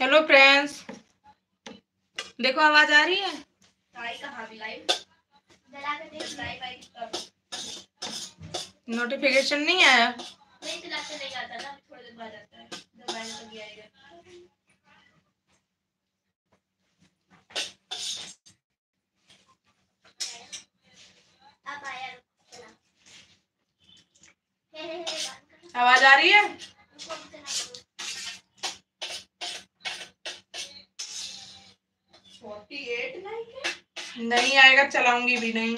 Hello friends देखो आवाज़ आ रही है? नोटिफिकेशन नहीं आया? नहीं नहीं आता ना थोड़ी देर बाद आता है। आवाज़ आ रही है? नहीं नहीं आएगा चलाऊँगी भी नहीं।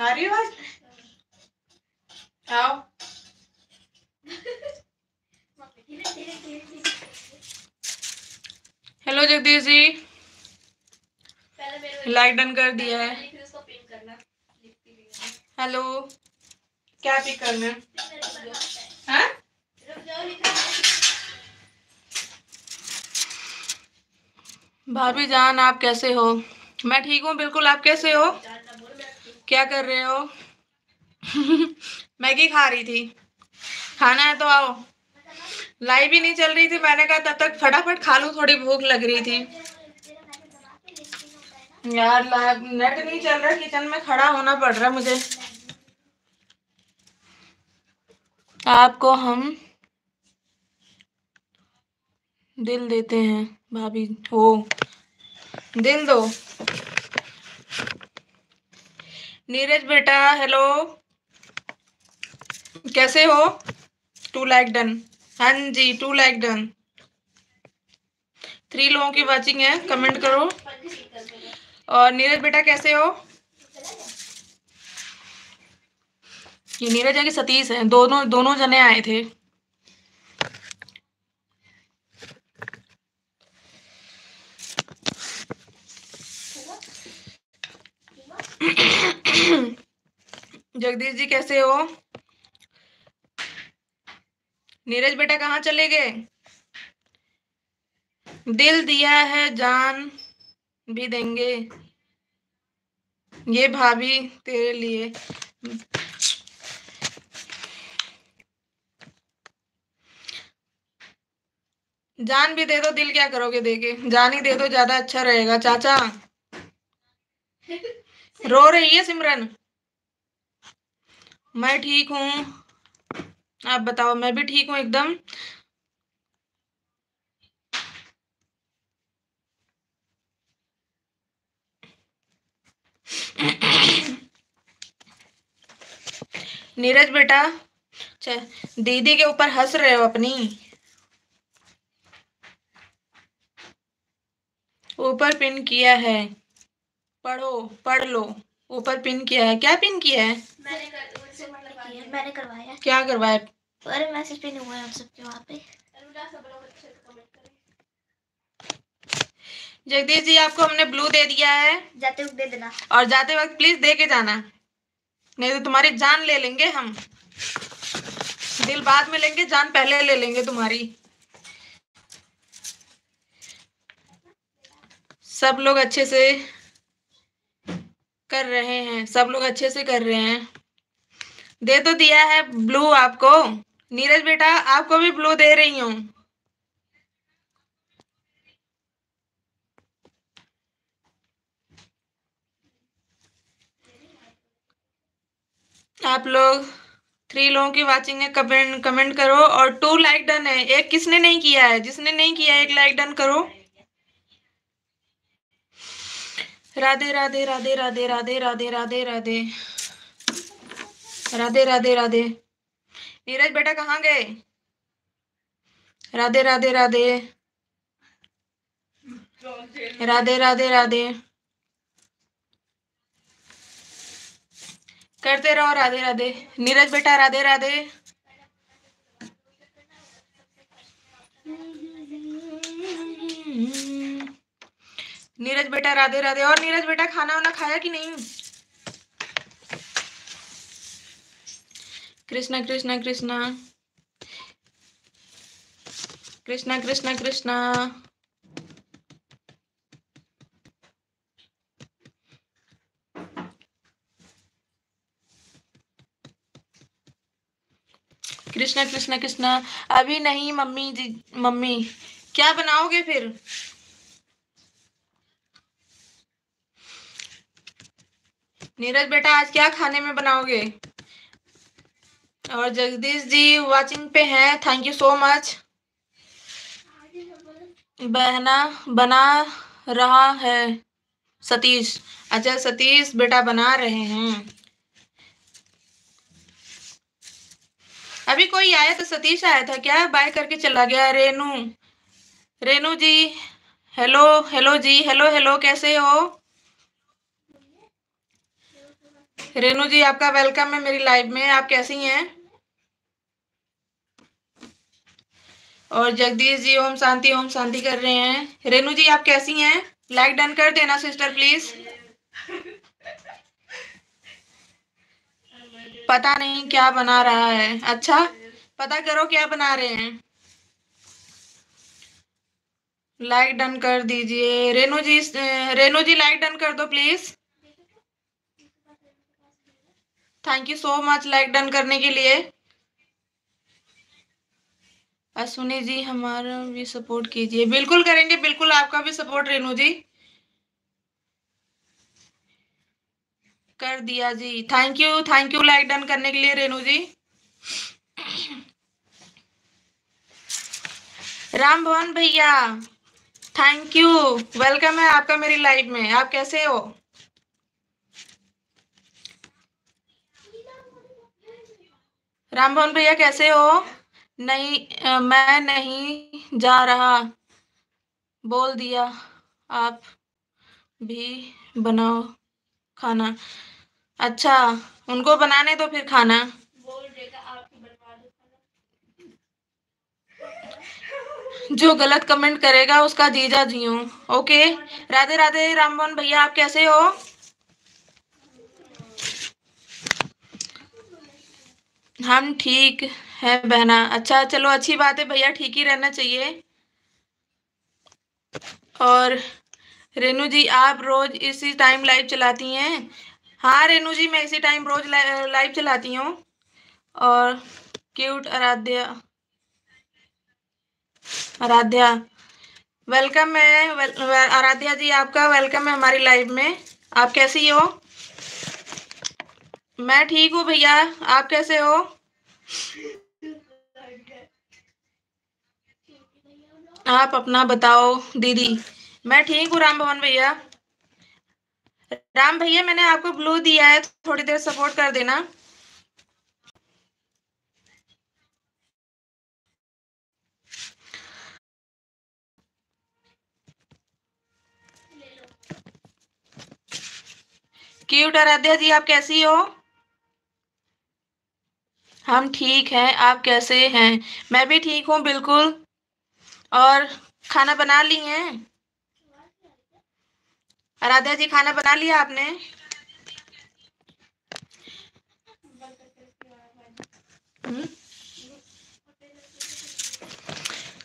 आ रही आवाज़? आओ। Hello Jagdish ji. Like done कर दिया है। हेलो क्या पिक करना है? भाभी जान, आप कैसे हो? मैं ठीक हूँ, बिल्कुल आप कैसे हो। क्या कर रहे हो? मैगी खा रही थी। खाना है तो आओ। लाइव ही नहीं चल रही थी, मैंने कहा तब तक फटाफट खा लूँ, थोड़ी भूख लग रही थी। यार नेट नहीं चल रहा, किचन में खड़ा होना पड़ रहा है मुझे। आपको हम दिल देते हैं, भाभी। हो दिल दो। नीरज बेटा हेलो कैसे हो? टू लाइक डन हाँ जी टू लाइक डन थ्री लोगों की वाचिंग है कमेंट करो। और नीरज बेटा, कैसे हो? ये नीरज है कि सतीश है, दोनों दोनों जने आए थे। जगदीश जी कैसे हो? नीरज बेटा कहाँ चले गए? दिल दिया है, जान भी देंगे। ये भाभी तेरे लिए। जान भी दे दो, दिल क्या करोगे देके? जान ही दे दो, ज़्यादा अच्छा रहेगा। चाचा, रो रही है सिमरन? मैं ठीक हूँ। आप बताओ, मैं भी ठीक हूँ एकदम? नीरज बेटा दीदी के ऊपर हंस रहे हो अपनी? ऊपर पिन किया है। पढ़ो पढ़ लो। ऊपर पिन किया है। क्या पिन किया है? मैंने कर उनसे मतलब मैंने करवाया। क्या करवाया? अरे मैसेज पे नहीं हुआ है आप सबके वहाँ पे। जगदीश जी आपको हमने ब्लू दे दिया है। जाते वक्त दे देना। और जाते वक्त प्लीज़ दे के जाना। नहीं तो तुम्हारी जान ले लेंगे हम। दिल बाद में लेंगे जान पहले ले लेंगे तुम्हारी। सब लोग अच्छे से कर रहे हैं, सब लोग अच्छे से कर रहे हैं। दे तो दिया है ब्लू आपको। नीरज बेटा, आपको भी ब्लू दे रही हूँ। आप लोग थ्री लोगों की वाचिंग है कमेंट कमेंट करो। और टू लाइक डन है। एक किसने नहीं किया है? जिसने नहीं किया एक लाइक डन करो। राधे राधे राधे राधे राधे राधे राधे राधे। राधे राधे राधे। नीरज बेटा कहाँ गए? राधे राधे राधे। राधे राधे राधे। करते रहो राधे राधे। नीरज बेटा, राधे राधे। नीरज बेटा, राधे राधे। और नीरज बेटा, खाना वाना खाया कि नहीं? कृष्णा कृष्णा कृष्णा। कृष्णा कृष्णा कृष्णा। कृष्णा कृष्णा कृष्णा। अभी नहीं, मम्मी जी, मम्मी। क्या बनाओगे फिर? नीरज बेटा, आज क्या खाने में बनाओगे? और जगदीश जी वाचिंग पे हैं थैंक यू सो मच बहना, बना रहा है सतीश। अच्छा सतीश बेटा बना रहे हैं। अभी कोई आया तो सतीश आया था क्या? बाय करके चला गया, रेनू। रेनू जी हेलो हेलो जी हेलो हेलो कैसे हो? रेनू जी, आपका वेलकम है मेरी लाइव में। आप कैसी हैं? और जगदीश जी, ओम शांति ओम शांति कर रहे हैं। रेनू जी, आप कैसी हैं? लाइक डन कर देना सिस्टर प्लीज़ पता नहीं क्या बना रहा है। अच्छा पता करो क्या बना रहे हैं। लाइक डन कर दीजिए। रेनू जी रेनू जी लाइक डन कर दो please thank you so much like done करने के लिए। अश्विनी जी, हमारा भी सपोर्ट कीजिए। बिल्कुल करेंगे, बिल्कुल आपका भी सपोर्ट रेनू जी। कर दिया जी। Thank you thank you like done करने के लिए, रेनू जी। राम भवन भैया थैंक यू वेलकम है आपका मेरी लाइफ में। आप कैसे हो? राम भवन भैया कैसे हो? नहीं मैं नहीं जा रहा। बोल दिया आप भी बनाओ खाना। अच्छा उनको बनाने दो फिर खाना। जो गलत कमेंट करेगा उसका जीजा जी हूँ ओके? राधे राधे राममोहन भैया आप कैसे हो? हम ठीक है बहना। अच्छा चलो, अच्छी बात है भैया, ठीक ही रहना चाहिए। और रेनू जी, आप रोज इसी टाइम लाइव चलाती हैं? हाँ रेनू जी, मैं इसी टाइम रोज लाइव चलाती हूँ। और क्यूट आराध्या। आराध्या वेलकम है। आराध्या जी, आपका वेलकम है हमारी लाइव में। आप कैसी हो? मैं ठीक हूँ भैया, आप कैसे हो? आप अपना बताओ, दीदी। मैं ठीक हूँ राम भवन भैया। राम भैया, मैंने आपको ब्लू दिया है, थोड़ी देर सपोर्ट कर देना। क्यूट आराध्या जी, आप कैसी हो? हम ठीक हैं, आप कैसे हैं? मैं भी ठीक हूँ, बिल्कुल। और खाना बना ली हैं? आराध्या जी, खाना बना लिया आपने? हम्म?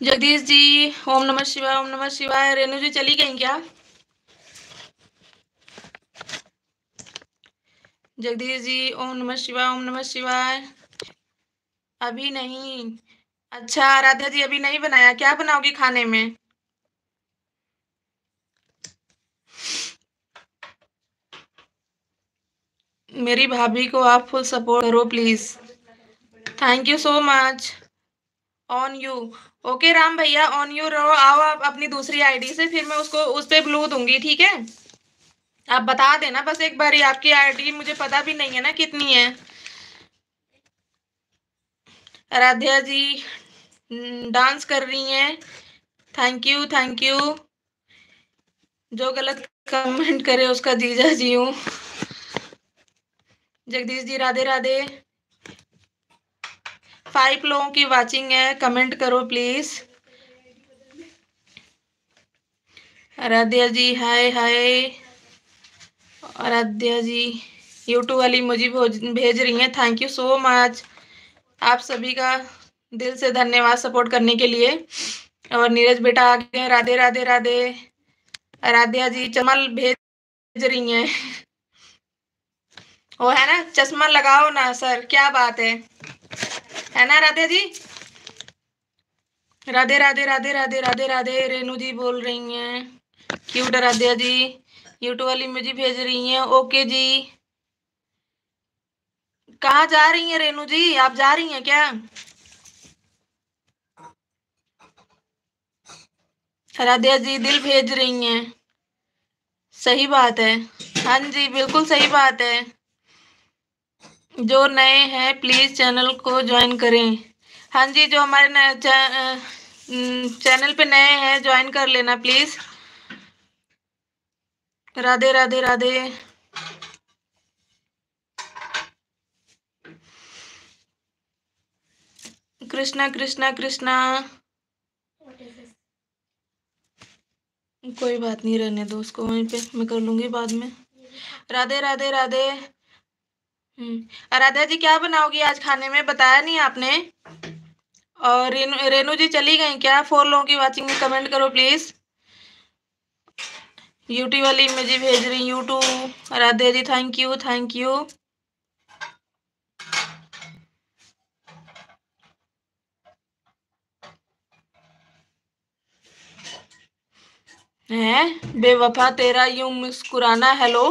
जगदीश जी, ओम नमः शिवाय, ओम नमः शिवाय। रेणु जी, चली गई क्या? जगदीश जी, ओम नमः शिवाय, ओम नमः शिवाय। अभी नहीं। अच्छा राधा जी, अभी नहीं बनाया। क्या बनाओगी खाने में? मेरी भाभी को आप फुल सपोर्ट करो, please. Thank you so much on you okay Ram भैया ऑन यू रहो। आओ आप अपनी दूसरी आईडी से, फिर मैं उसको, उस पर ब्लू दूँगी, ठीक है? आप बता देना, बस एक बार आपकी आईडी मुझे पता भी नहीं है ना कितनी है। आराध्या जी डांस कर रही हैं। थैंक यू थैंक यू जो गलत कमेंट करे उसका जीजा जी हूँ। जगदीश जी, राधे राधे। फाइव लोगों की वाचिंग है। कमेंट करो please Aaradhya ji hi hi Aaradhya ji YouTube वाली मुझे भेज रही हैं। थैंक यू सो मच आप सभी का दिल से धन्यवाद सपोर्ट करने के लिए। और नीरज बेटा आ गए राधे राधे राधे। आराध्या जी चमल भेज रही हैं। वो है ना? चश्मा लगाओ ना, सर। क्या बात है। है ना, राधे जी? राधे राधे राधे राधे राधे राधे। रेनू जी बोल रही हैं। क्यूट राधे जी। यूट्यूब वाली मुझे भेज रही हैं। ओके जी। कहाँ जा रही हैं रेनू जी? आप जा रही हैं क्या? राधिया जी, दिल भेज रही हैं। सही बात है। हाँ जी, बिल्कुल सही बात है। जो नए हैं प्लीज़ चैनल को ज्वाइन करें। हाँ जी, जो हमारे नए चैनल पे नए हैं ज्वाइन कर लेना प्लीज़ राधे राधे राधे। कृष्णा कृष्णा कृष्णा? कोई बात नहीं रहने दो उसको वहीं पे मैं कर लूँगी बाद में। राधे राधे राधे। हम्म राधा जी क्या बनाओगी आज खाने में बताया नहीं आपने? और रेनू रेनू जी चली गई क्या? फोर लोगों की वाचिंग में कमेंट करो प्लीज़ यूट्यूब वाली मुझे भेज रही YouTube Radhe ji thank you thank you है? बेवफा तेरा यूँ मुस्कुराना हेलो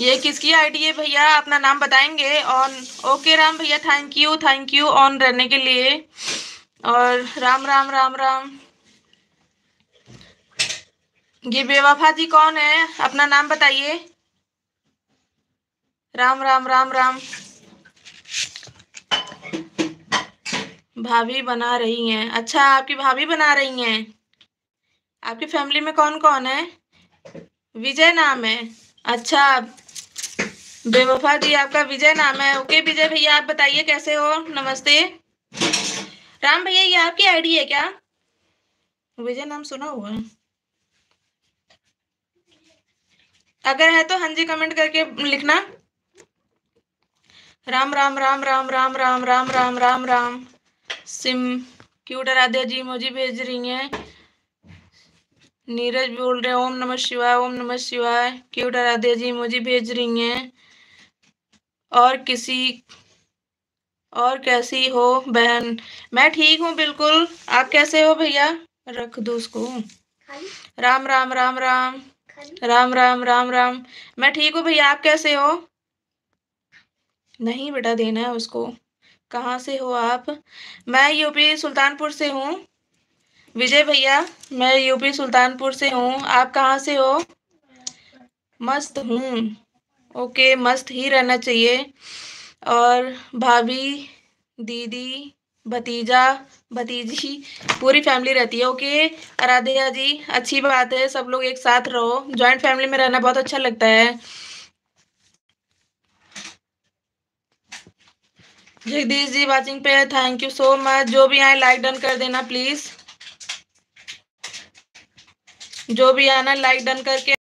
ये किसकी आईडी है भैया? अपना नाम बताएँगे? ऑन ओके राम भैया thank you thank you on रहने के लिए। और राम राम राम राम। ये बेवफा जी कौन है? अपना नाम बताइए। राम राम राम राम। भाभी बना रही हैं। अच्छा आपकी भाभी बना रही हैं? आपकी फैमिली में कौन कौन है? विजय नाम है। अच्छा बेवफा जी, आपका विजय नाम है। ओके विजय भैया, आप बताइए कैसे हो? नमस्ते। राम भैया, ये आपकी आईडी है क्या? विजय नाम सुना हुआ है। अगर है तो हाँ जी कमेंट करके लिखना। राम राम राम राम राम राम राम राम राम राम। सिम क्यूट राधे जी मुझे भेज रही हैं। नीरज बोल रहे ओम नमः शिवाय ओम नमः शिवाय। क्यूट राधे जी मुझे भेज रही हैं। और किसी और कैसी हो बहन? मैं ठीक हूँ बिल्कुल। आप कैसे हो भैया? रख दो उसको। राम राम राम राम। राम राम राम राम। मैं ठीक हूँ भैया आप कैसे हो? नहीं बेटा देना है उसको। कहाँ से हो आप? मैं यूपी सुल्तानपुर से हूँ। विजय भैया, मैं यूपी सुल्तानपुर से हूँ। आप कहाँ से हो? मस्त हूँ। ओके, मस्त ही रहना चाहिए। और भाभी, दीदी, भतीजा, भतीजी, पूरी फैमिली रहती है, ओके? आराध्या जी, अच्छी बात है, सब लोग एक साथ रहो। जॉइंट फैमिली में रहना बहुत अच्छा लगता है। जगदीश जी वाचिंग पे थैंक यू सो मच जो भी आए लाइक डन कर देना प्लीज़ जो भी आना लाइक डन करके।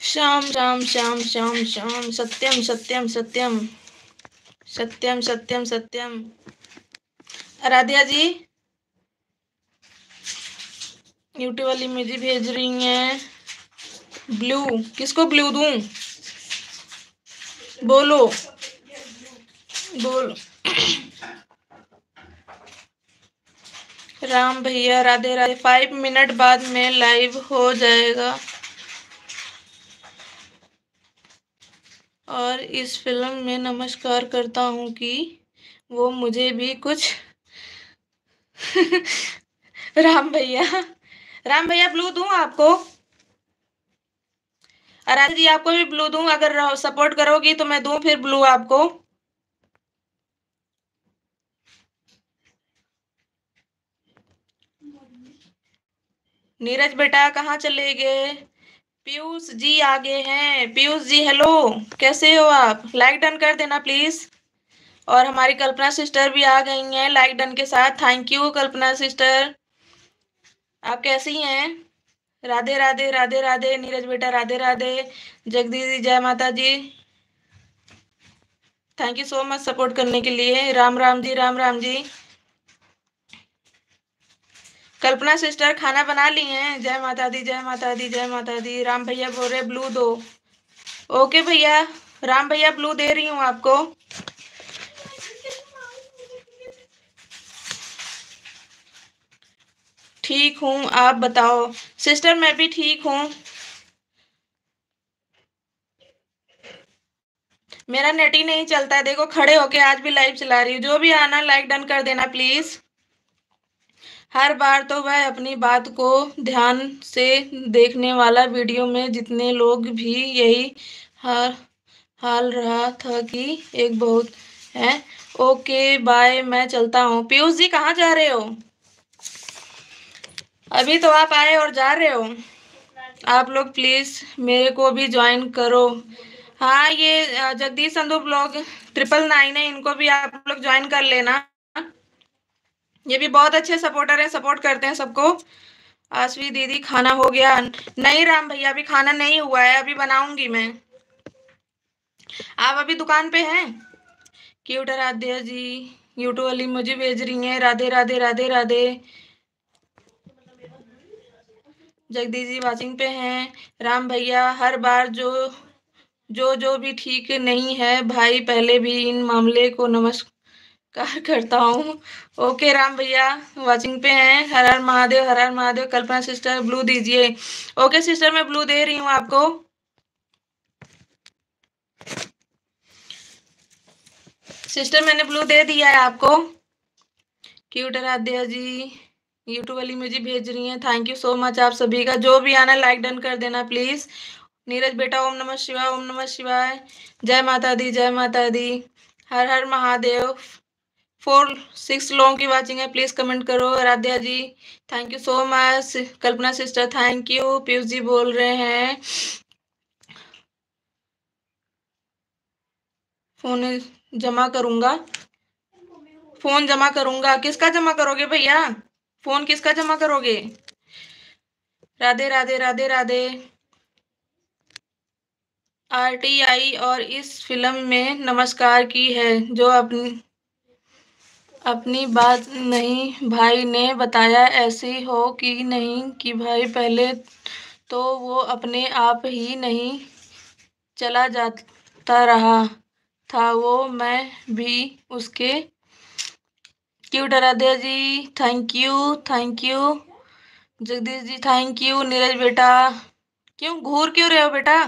श्याम श्याम श्याम श्याम श्याम, सत्यम सत्यम सत्यम सत्यम सत्यम सत्यम। आराध्या जी यूट्यूब वाली मुझे भेज रही हैं। ब्लू किसको ब्लू दूँ? बोलो। बोलो। राम भैया, राधे राधे। फाइव मिनट बाद में लाइव हो जाएगा। और इस फ़िल्म में नमस्कार करता हूँ कि वो मुझे भी कुछ राम भैया राम भैया ब्लू दूँ आपको? आराध्या जी, आपको भी ब्लू दूँ। अगर सपोर्ट करोगी तो मैं दूँ फिर ब्लू आपको। नीरज बेटा कहाँ चले गए? पीयूष जी आगे हैं। पीयूष जी हेलो कैसे हो आप? लाइक डन कर देना प्लीज़ और हमारी कल्पना सिस्टर भी आ गई हैं लाइक डन के साथ। थैंक यू कल्पना सिस्टर आप कैसी हैं? राधे राधे राधे राधे, नीरज बेटा, राधे राधे। जगदीश जी, जय माता जी। Thank you so much support करने के लिए। राम राम जी, राम राम जी। कल्पना सिस्टर खाना बना ली हैं। जय माता दी, जय माता दी, जय माता दी। राम भैया बोल रहे ब्लू दो। ओके भैया, राम भैया ब्लू दे रही हूँ आपको। ठीक हूँ, आप बताओ। सिस्टर, मैं भी ठीक हूँ। मेरा नेट ही नहीं चलता है। देखो, खड़े होके आज भी लाइव चला रही हूँ। जो भी आना लाइक डन कर देना प्लीज़ हर बार तो वह अपनी बात को ध्यान से देखने वाला वीडियो में जितने लोग भी यही हर हाल रहा था कि एक बहुत है। ओके, बाय, मैं चलता हूँ। पीयूष जी, कहाँ जा रहे हो? अभी तो आप आए और जा रहे हो। आप लोग प्लीज़ मेरे को भी ज्वाइन करो। हाँ ये Jagdish Sandhu blog triple nine है, इनको भी आप लोग ज्वाइन कर लेना। ये भी बहुत अच्छे सपोर्टर है सपोर्ट करते हैं सबको। आसवी दीदी, खाना हो गया। नहीं राम भैया, अभी खाना नहीं हुआ है, अभी बनाऊँगी मैं। आप अभी दुकान पे हैं? क्यूट राधे जी। यूट्यूब वाली मुझे भेज रही है। राधे राधे राधे राधे। जगदीश जी वाचिंग पे हैं। राम भैया, हर बार जो जो जो भी ठीक नहीं है, भाई पहले भी इन मामले को नमस्कार करता हूँ। ओके राम भैया वाचिंग पे हैं। हर हर महादेव, हर हर महादेव, कल्पना सिस्टर ब्लू दीजिए। ओके सिस्टर मैं ब्लू दे रही हूँ आपको। सिस्टर मैंने ब्लू दे दिया है आपको। क्यूट आराध्या जी यूट्यूब वाली मुझे भेज रही हैं। थैंक यू सो मच आप सभी का। जो भी आना लाइक डन कर देना प्लीज़ नीरज बेटा, ओम नमः शिवाय, ओम नमः शिवाय। जय माता दी, जय माता दी। हर हर महादेव। फोर सिक्स लोगों की वाचिंग है प्लीज़ कमेंट करो। Aaradhya ji thank you so much Kalpana sister thank you Piyush ji बोल रहे हैं। फ़ोन जमा करूँगा। फ़ोन जमा करूँगा। किसका जमा करोगे भैया? फ़ोन किसका जमा करोगे? राधे राधे राधे राधे। आरटीआई और इस फ़िल्म में नमस्कार की है, जो अपनी अपनी बात नहीं, भाई ने बताया ऐसी हो कि नहीं कि भाई पहले तो वो अपने आप ही नहीं चला जाता रहा था। वो मैं भी उसके क्यों डरा डराध्या जी? Thank you thank you Jagdish ji thank you Neeraj बेटा, क्यों घूर क्यों रहे हो बेटा?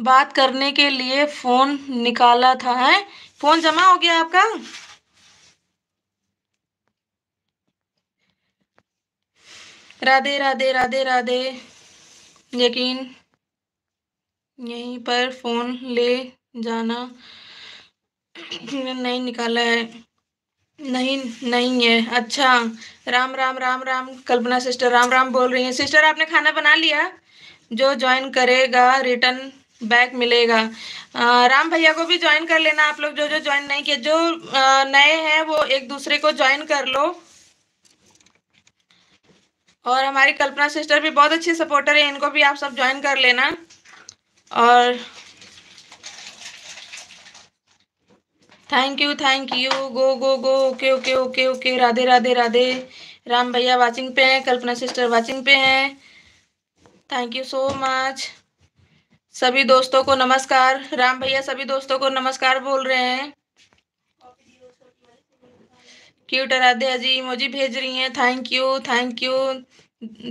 बात करने के लिए फ़ोन निकाला था, है? फ़ोन जमा हो गया आपका? राधे राधे राधे राधे। यकीन, यहीं पर फ़ोन ले जाना। नहीं निकाला है। नहीं नहीं है। अच्छा राम राम राम राम, कल्पना सिस्टर, राम राम बोल रही हैं। सिस्टर, आपने खाना बना लिया? जो ज्वाइन करेगा रिटर्न बैक मिलेगा। आ, राम भैया को भी ज्वाइन कर लेना। आप लोग जो जो ज्वाइन नहीं किए जो नए हैं वो एक दूसरे को ज्वाइन कर लो। और हमारी कल्पना सिस्टर भी बहुत अच्छी सपोर्टर है। इनको भी आप सब ज्वाइन कर लेना। और thank you thank you go go go okay okay okay okay Radhe Radhe Radhe. Ram भैया वाचिंग पे हैं। कल्पना सिस्टर वाचिंग पे हैं। थैंक यू सो मच सभी दोस्तों को नमस्कार। राम भैया, सभी दोस्तों को नमस्कार बोल रहे हैं। क्यूट आराध्या जी मुझे भेज रही हैं। थैंक यू थैंक यू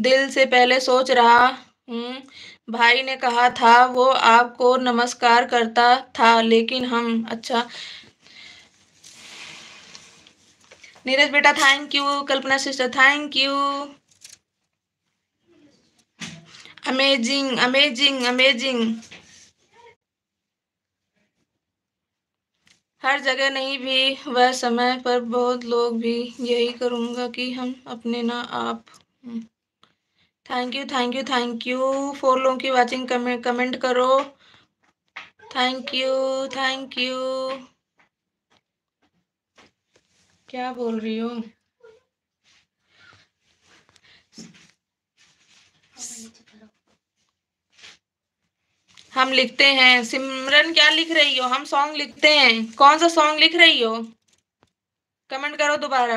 दिल से पहले सोच रहा हूँ। भाई ने कहा था, वो आपको नमस्कार करता था, लेकिन हम अच्छा। नीरज बेटा thank you Kalpana sister thank you amazing amazing amazing हर जगह नहीं भी, वह समय पर बहुत लोग भी यही करूँगा कि हम अपने ना आप thank you thank you thank you four लोगों की वाचिंग कमेंट कमेंट करो। थैंक यू थैंक यू क्या बोल रही हो? हम लिखते हैं। सिमरन क्या लिख रही हो? हम सॉन्ग लिखते हैं। कौन सा सॉन्ग लिख रही हो? कमेंट करो दोबारा।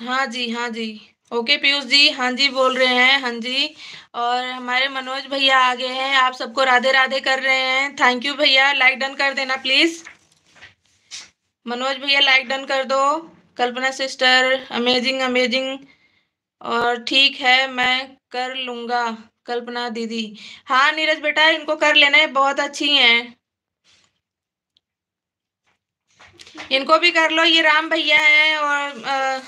हाँ जी हाँ जी। ओके पीयूष जी हाँ जी बोल रहे हैं हाँ जी। और हमारे मनोज भैया आगे हैं। आप सबको राधे राधे कर रहे हैं। थैंक यू भैया। लाइक डन कर देना प्लीज़ मनोज भैया लाइक डन कर दो। कल्पना सिस्टर अमेजिंग अमेजिंग और ठीक है, मैं कर लूँगा, कल्पना दीदी। हाँ नीरज बेटा, इनको कर लेना है बहुत अच्छी हैं। इनको भी कर लो, ये राम भैया हैं और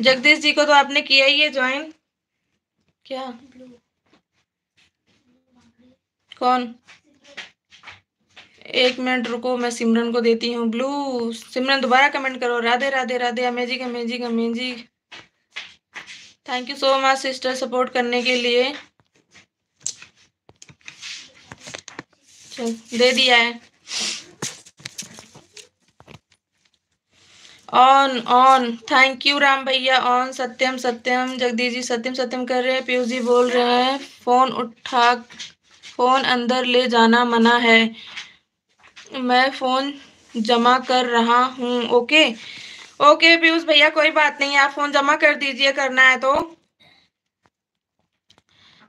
जगदीश जी को तो आपने किया ही है ज्वाइन। क्या? कौन? एक मिनट, रुको, मैं सिमरन को देती हूँ। ब्लू, सिमरन, दोबारा कमेंट करो। Radhe Radhe Radhe, amazing amazing amazing. Thank you so much sister support करने के लिए। दे दिया है। On on thank you Ram भैया ऑन सत्यम सत्यम, जगदीश जी, सत्यम सत्यम कर रहे हैं, पीयूष जी बोल रहे हैं फ़ोन उठा फ़ोन अंदर ले जाना मना है। मैं फ़ोन जमा कर रहा हूँ ओके ओके पीयूष भैया, कोई बात नहीं, आप फ़ोन जमा कर दीजिए, करना है तो।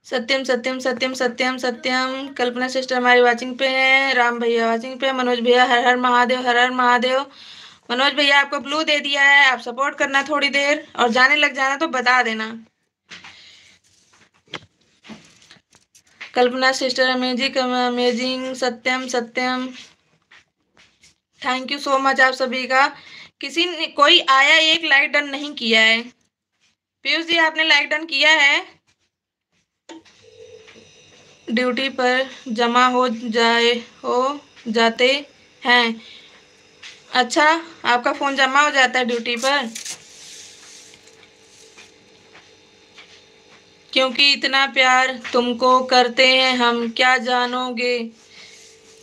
सत्यम सत्यम सत्यम सत्यम सत्यम, कल्पना सिस्टर हमारी वाचिंग पे है, राम भैया वाचिंग पे, मनोज भैया, हर हर महादेव, हर हर महादेव। मनोज भैया, आपको ब्लू दे दिया है, आप सपोर्ट करना थोड़ी देर, और जाने लग जाना तो बता देना। Kalpana sister amazing amazing Satyam Satyam. Thank you so much आप सभी का। किसी ने, कोई आया, एक लाइक डन नहीं किया है। पीयूष जी, आपने लाइक डन किया है? ड्यूटी पर जमा हो जाए, हो जाते हैं। अच्छा आपका फ़ोन जमा हो जाता है ड्यूटी पर? क्योंकि इतना प्यार तुमको करते हैं हम, क्या जानोगे?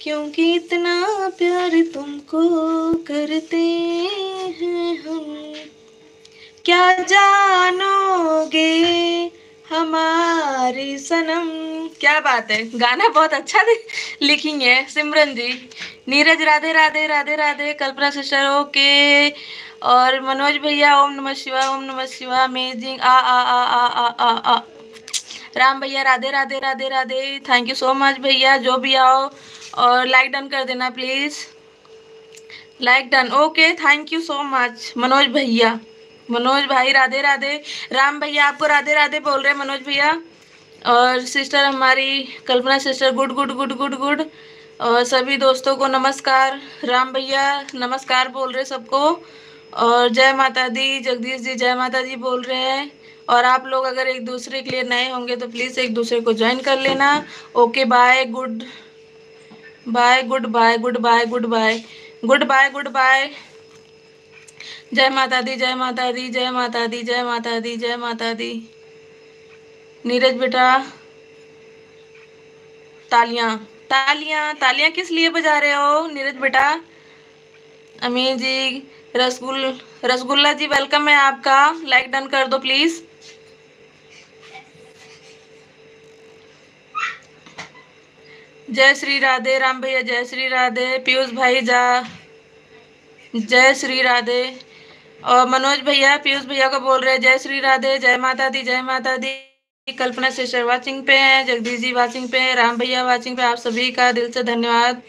क्योंकि इतना प्यार तुमको करते हैं हम। क्या जानोगे हमारी सनम? क्या बात है? गाना बहुत अच्छा लिखी है सिमरन जी। Neeraj, Radhe Radhe Radhe Radhe, Kalpana, sister, okay. और मनोज भैया, ओम नमः शिवा ओम नमः शिवा अमेजिंग आ आ आ आ आ आ आ। राम भैया, Radhe Radhe Radhe Radhe. Thank you so much भैया, जो भी आओ। और लाइक डन कर देना please like done okay thank you so much Manoj भैया. मनोज भाई, राधे राधे. राम भैया, आपको राधे राधे बोल रहे हैं, मनोज भैया. और सिस्टर हमारी, Kalpana sister good good good good good और सभी दोस्तों को नमस्कार. राम भैया, नमस्कार बोल रहे सबको. और जय माता दी, जगदीश जी, जय माता दी बोल रहे हैं. और आप लोग अगर एक दूसरे के लिए नए होंगे तो प्लीज़ एक दूसरे को ज्वाइन कर लेना. Okay bye good bye good bye good bye good bye good bye good bye जय माता दी, जय माता दी, जय माता दी, जय माता दी, जय माता दी। नीरज बेटा, तालियाँ तालियाँ तालियाँ किस लिए बजा रहे हो, नीरज बेटा? अमीर जी, रसगुल, रसगुल्ला जी वेलकम है आपका। लाइक डन कर दो प्लीज़ जय श्री राधे, राम भैया, जय श्री राधे, पीयूष भाई जा। जय श्री राधे। और मनोज भैया, पीयूष भैया को बोल रहे हैं, जय श्री राधे, जय माता दी, जय माता दी। कल्पना सिस्टर वाचिंग पे हैं, जगदीश जी वाचिंग पे हैं, राम भैया वाचिंग पे, आप सभी का दिल से धन्यवाद।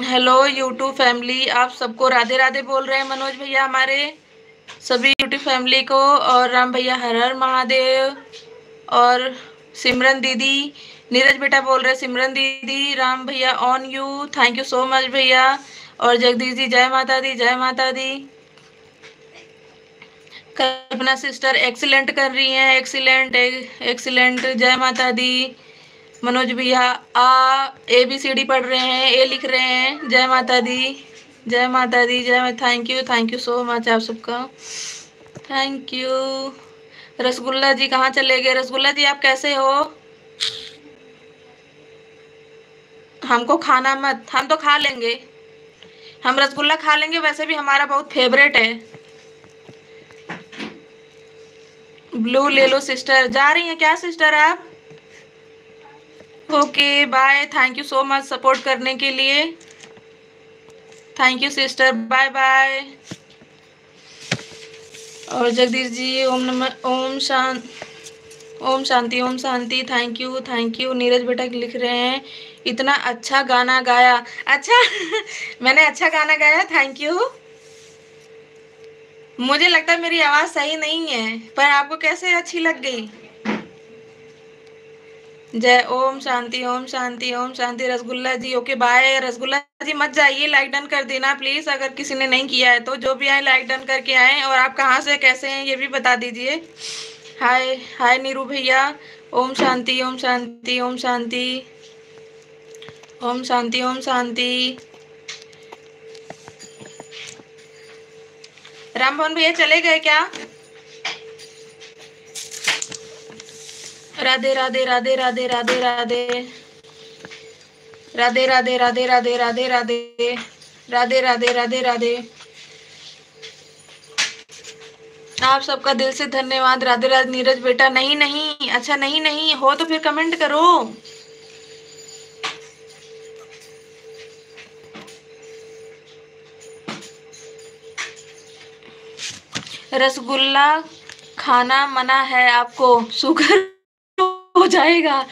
हेलो यूट्यूब फैमिली आप सबको राधे राधे बोल रहे हैं, मनोज भैया हमारे। सभी यूट्यूब फैमिली को, और राम भैया हर हर महादेव, और सिमरन दीदी नीरज बेटा बोल रहे सिमरन दीदी, राम भैया on you thank you so much भैया। और जगदीश जी, जय माता दी, जय माता दी। कल्पना सिस्टर एक्सीलेंट कर रही हैं एक्सीलेंट एक्सीलेंट जय माता दी। मनोज भैया, आ ए बी सी डी पढ़ रहे हैं ए लिख रहे हैं, जय माता दी। जय माता दी, जय thank you thank you so much आप सबका। थैंक यू रसगुल्ला जी कहाँ चले गए? रसगुल्ला जी आप कैसे हो? हमको खाना मत, हम तो खा लेंगे। हम रसगुल्ला खा लेंगे, वैसे भी हमारा बहुत फेवरेट है। ब्लू ले लो सिस्टर जा रही हैं क्या सिस्टर आप? Okay bye thank you so much support करने के लिए। Thank you sister bye bye और जगदीश जी, ओम नमः, ओम शांत ओम शांति Om Shanti. Thank you thank you Neeraj बेटा लिख रहे हैं। इतना अच्छा गाना गाया। अच्छा मैंने अच्छा गाना गाया थैंक यू मुझे लगता है मेरी आवाज़ सही नहीं है, पर आपको कैसे अच्छी लग गई? जय, ओम शांति ओम शांति ओम शांति, रसगुल्ला जी। ओके बाय रसगुल्ला जी, मत जाइए लाइक डन कर देना प्लीज़ अगर किसी ने नहीं किया है तो जो भी आए लाइक डन करके आए, और आप कहाँ से, कैसे हैं, ये भी बता दीजिए। हाय हाय नीरू भैया। ओम शांति ओम शांति ओम शांति। ओम शांति ओम शांति राम भवन भैया चले गए क्या राधे राधे राधे राधे राधे राधे राधे राधे राधे राधे राधे राधे राधे राधे राधे राधे आप सबका दिल से धन्यवाद राधे राधे नीरज बेटा नहीं नहीं अच्छा नहीं नहीं हो तो फिर कमेंट करो रसगुल्ला खाना मना है आपको। शुगर हो जाएगा।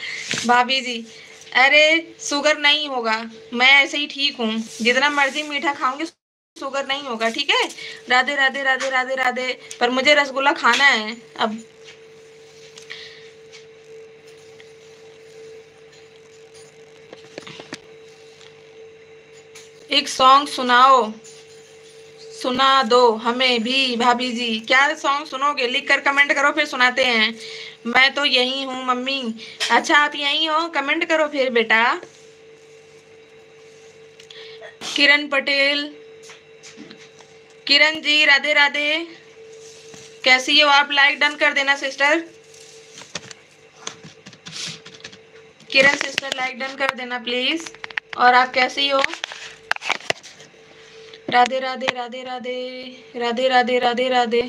भाभी जी, अरे शुगर नहीं होगा। मैं ऐसे ही ठीक हूँ। जितना मर्ज़ी मीठा खाऊँगी, शुगर नहीं होगा, ठीक है? राधे राधे राधे राधे राधे। पर मुझे रसगुल्ला खाना है। अब एक सॉन्ग सुनाओ। सुना दो, हमें भी, भाभी जी। क्या सॉन्ग सुनोगे? लिख कर कमेंट करो, फिर सुनाते हैं। मैं तो यही हूँ, मम्मी। अच्छा आप यही हो? कमेंट करो फिर, बेटा। किरण पटेल। किरण जी, राधे राधे। कैसी हो आप? लाइक डन कर देना sister Kiran sister like done कर देना प्लीज़ और आप कैसी हो? राधे राधे राधे राधे राधे राधे राधे राधे।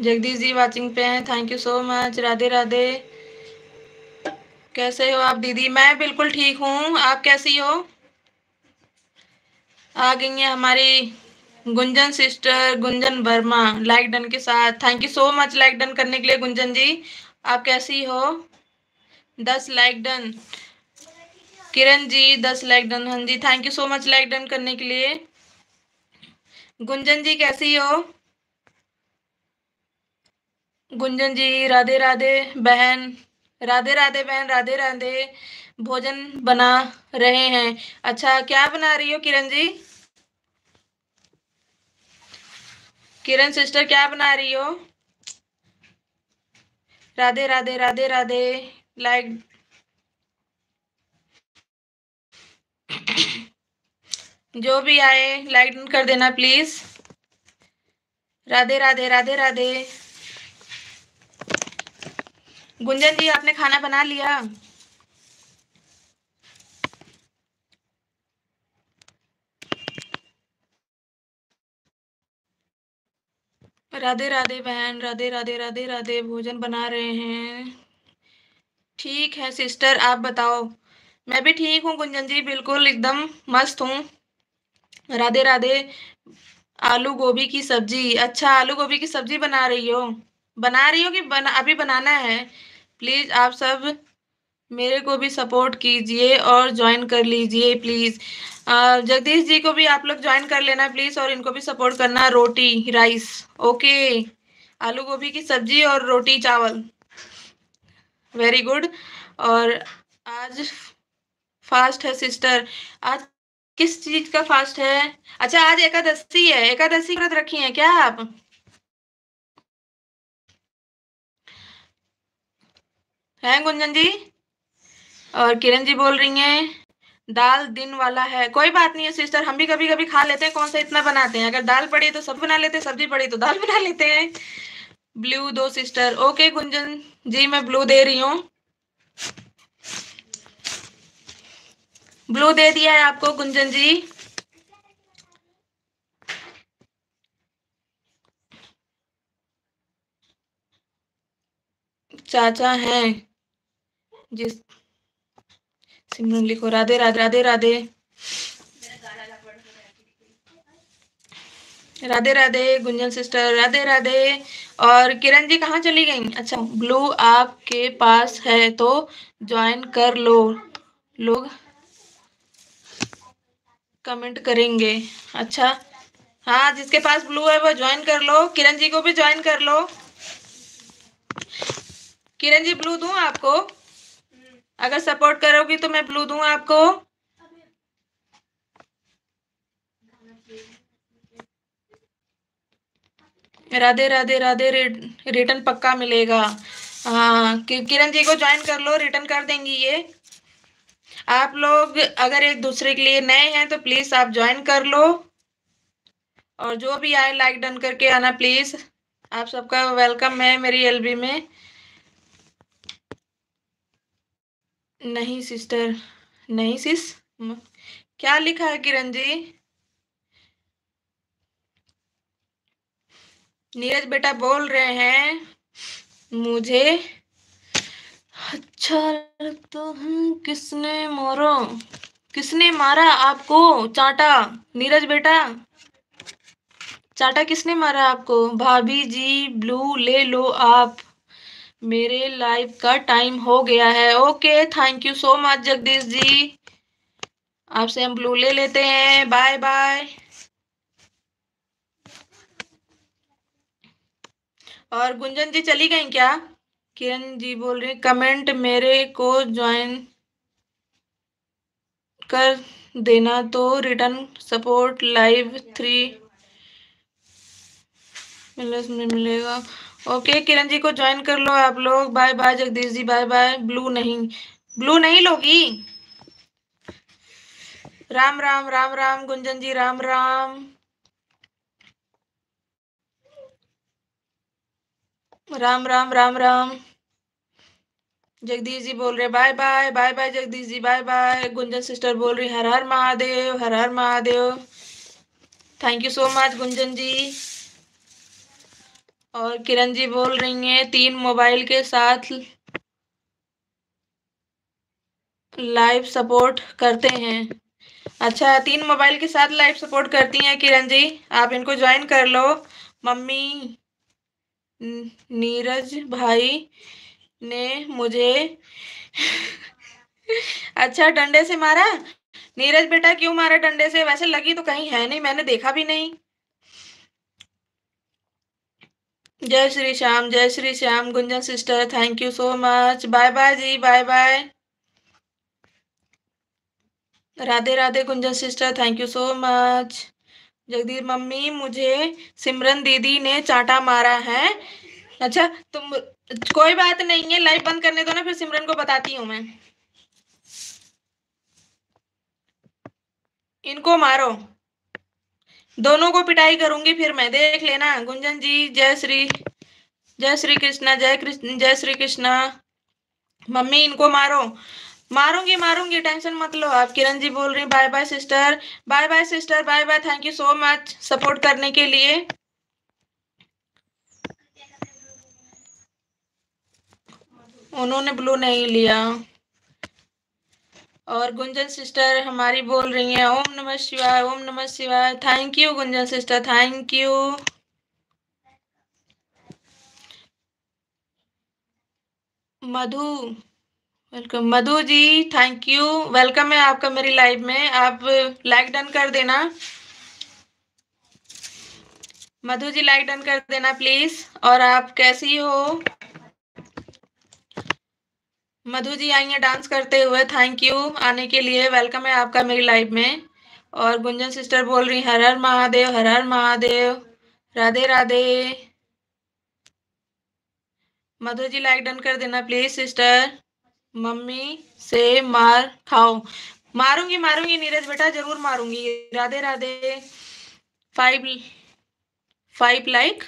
जगदीश जी वाचिंग पे हैं thank you so much Radhe Radhe. कैसे हो आप दीदी? मैं बिल्कुल ठीक हूँ। आप कैसी हो? आ गई है हमारी Gunjan sister Gunjan Verma like done के साथ। Thank you so much like done करने के लिए, गुंजन जी। आप कैसी हो? दस लाइक डन किरण जी, दस लाइक डन। हाँ जी thank you so much like done करने के लिए। गुंजन जी, कैसी हो? गुंजन जी, राधे राधे, बहन। राधे राधे, बहन, राधे राधे। भोजन बना रहे हैं। अच्छा क्या बना रही हो किरण जी? किरण सिस्टर क्या बना रही हो? राधे राधे राधे राधे। लाइक जो भी आए लाइक कर देना प्लीज़ राधे राधे राधे राधे. गुंजन जी, आपने खाना बना लिया? राधे राधे बहन, राधे राधे राधे राधे, भोजन बना रहे हैं. ठीक है सिस्टर आप बताओ. मैं भी ठीक हूँ गुंजन जी, बिल्कुल एकदम मस्त हूँ। राधे राधे, आलू गोभी की सब्ज़ी। अच्छा आलू गोभी की सब्ज़ी बना रही हो? बना रही हो कि बना, अभी बनाना है? प्लीज़ आप सब मेरे को भी सपोर्ट कीजिए और ज्वाइन कर लीजिए, प्लीज़। जगदीश जी को भी आप लोग ज्वाइन कर लेना, प्लीज़, और इनको भी सपोर्ट करना, रोटी, राइस। ओके। आलू गोभी की सब्ज़ी और रोटी, चावल। Very good. और आज फास्ट है, सिस्टर। आज किस चीज़ का फास्ट है? अच्छा आज एकादशी है। एकादशी व्रत रखी है क्या आप? हैं, गुंजन जी? और किरण जी बोल रही हैं, दाल दिन वाला है। कोई बात नहीं है, सिस्टर। हम भी कभी कभी खा लेते हैं, कौन सा इतना बनाते हैं? अगर दाल पड़ी तो सब बना लेते हैं, सब्ज़ी पड़ी तो दाल बना लेते हैं। ब्लू दो, सिस्टर। ओके, गुंजन जी, मैं ब्लू दे रही हूँ। ब्लू दे दिया है आपको गुंजन जी। चाचा है, जिस सिमरन लिखो राधे राधे राधे राधे। राधे राधे, गुंजन सिस्टर, राधे राधे। और किरण जी कहाँ चली गई? अच्छा ब्लू आपके पास है तो ज्वाइन कर लो। लोग कमेंट करेंगे। अच्छा। हाँ जिसके पास ब्लू है, वो ज्वाइन कर लो। किरण जी को भी ज्वाइन कर लो। किरण जी ब्लू दूँ आपको? अगर सपोर्ट करोगी तो मैं ब्लू दूँ आपको। राधे राधे राधे रिटर्न पक्का मिलेगा। हाँ किरण जी को ज्वाइन कर लो रिटर्न कर देंगी ये। आप लोग अगर एक दूसरे के लिए नए हैं तो प्लीज़ आप ज्वाइन कर लो। और जो भी आए लाइक डन करके आना प्लीज़ आप सबका वेलकम है मेरी एलबी में। नहीं सिस्टर नहीं सिस क्या लिखा है, किरण जी? नीरज बेटा बोल रहे हैं, मुझे अच्छा तो किसने मारा किसने मारा आपको? चाटा, नीरज बेटा। चाटा किसने मारा आपको? भाभी जी, ब्लू ले लो आप। मेरे लाइव का टाइम हो गया है। Okay thank you so much Jagdish ji. आपसे हम ब्लू ले लेते हैं। बाय बाय और गुंजन जी चली गई क्या? किरण जी बोल रही कमेंट मेरे को ज्वाइन कर देना तो रिटर्न सपोर्ट लाइव थ्री में मिलेगा। ओके, किरण जी को ज्वाइन कर लो आप लोग। Bye bye, Jagdish ji, bye bye. Blue नहीं ब्लू नहीं लोगी? राम राम राम राम, गुंजन जी, राम राम। राम राम राम राम। जगदीश जी बोल रहे, bye bye bye bye, Jagdish ji, bye bye. Gunjan sister बोल रही, हर हर महादेव, हर हर Mahadev. Thank you so much Gunjan ji. और किरण जी बोल रही हैं, तीन मोबाइल के साथ लाइव सपोर्ट करते हैं। अच्छा तीन मोबाइल के साथ लाइव सपोर्ट करती हैं किरण जी। आप इनको ज्वाइन कर लो। मम्मी नीरज भाई ने मुझे अच्छा डंडे से मारा? नीरज बेटा क्यों मारा डंडे से? वैसे लगी तो कहीं है नहीं, मैंने देखा भी नहीं। जय श्री श्याम, जय Shri Shyam, Gunjan sister thank you so much bye bye ji bye bye Radhe Radhe, Gunjan sister thank you so much Jagdish mummy, मुझे सिमरन दीदी ने चाटा मारा है। अच्छा तुम कोई बात नहीं है लाइव बंद करने दो ना, फिर सिमरन को बताती हूँ मैं। इनको मारो। दोनों को पिटाई करूँगी, फिर मैं देख लेना। गुंजन जी, जय श्री जय श्री कृष्णा, जय कृष्ण, जय श्री कृष्णा। मम्मी, इनको मारो। मारूँगी मारूँगी, टेंशन मत लो। आप किरण जी बोल रही bye bye sister bye bye sister bye bye thank you so much support करने के लिए। उन्होंने ब्लू नहीं लिया। और गुंजन सिस्टर हमारी बोल रही हैं, ओम नमः शिवाय, ओम नमः शिवाय। Thank you Gunjan sister thank you Madhu welcome Madhu ji thank you welcome है आपका मेरी लाइव में। आप लाइक डन कर देना। मधु जी लाइक डन कर देना प्लीज़ और आप कैसी हो? मधु जी आई हैं डांस करते हुए थैंक यू आने के लिए वेलकम है आपका मेरी लाइफ में। और गुंजन सिस्टर बोल रही हर हर महादेव हर हर महादेव, राधे राधे। मधु जी लाइक डन कर देना प्लीज़ सिस्टर मम्मी से मार खाओ मारूँगी मारूँगी नीरज बेटा, ज़रूर मारूँगी। Radhe Radhe. Five five like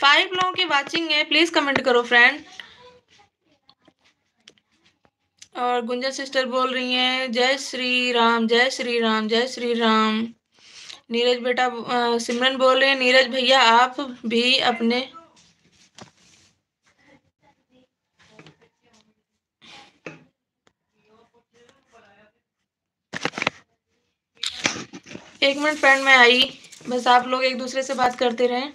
five लोगों की वाचिंग है प्लीज़ कमेंट करो फ्रेंड और गुंजा सिस्टर बोल रही हैं, जय श्री राम, जय श्री राम, जय श्री राम। नीरज बेटा सिमरन बोल रहे हैं, नीरज भैया, आप भी अपने एक मिनट फ्रेंड में आई, बस आप लोग एक दूसरे से बात करते रहें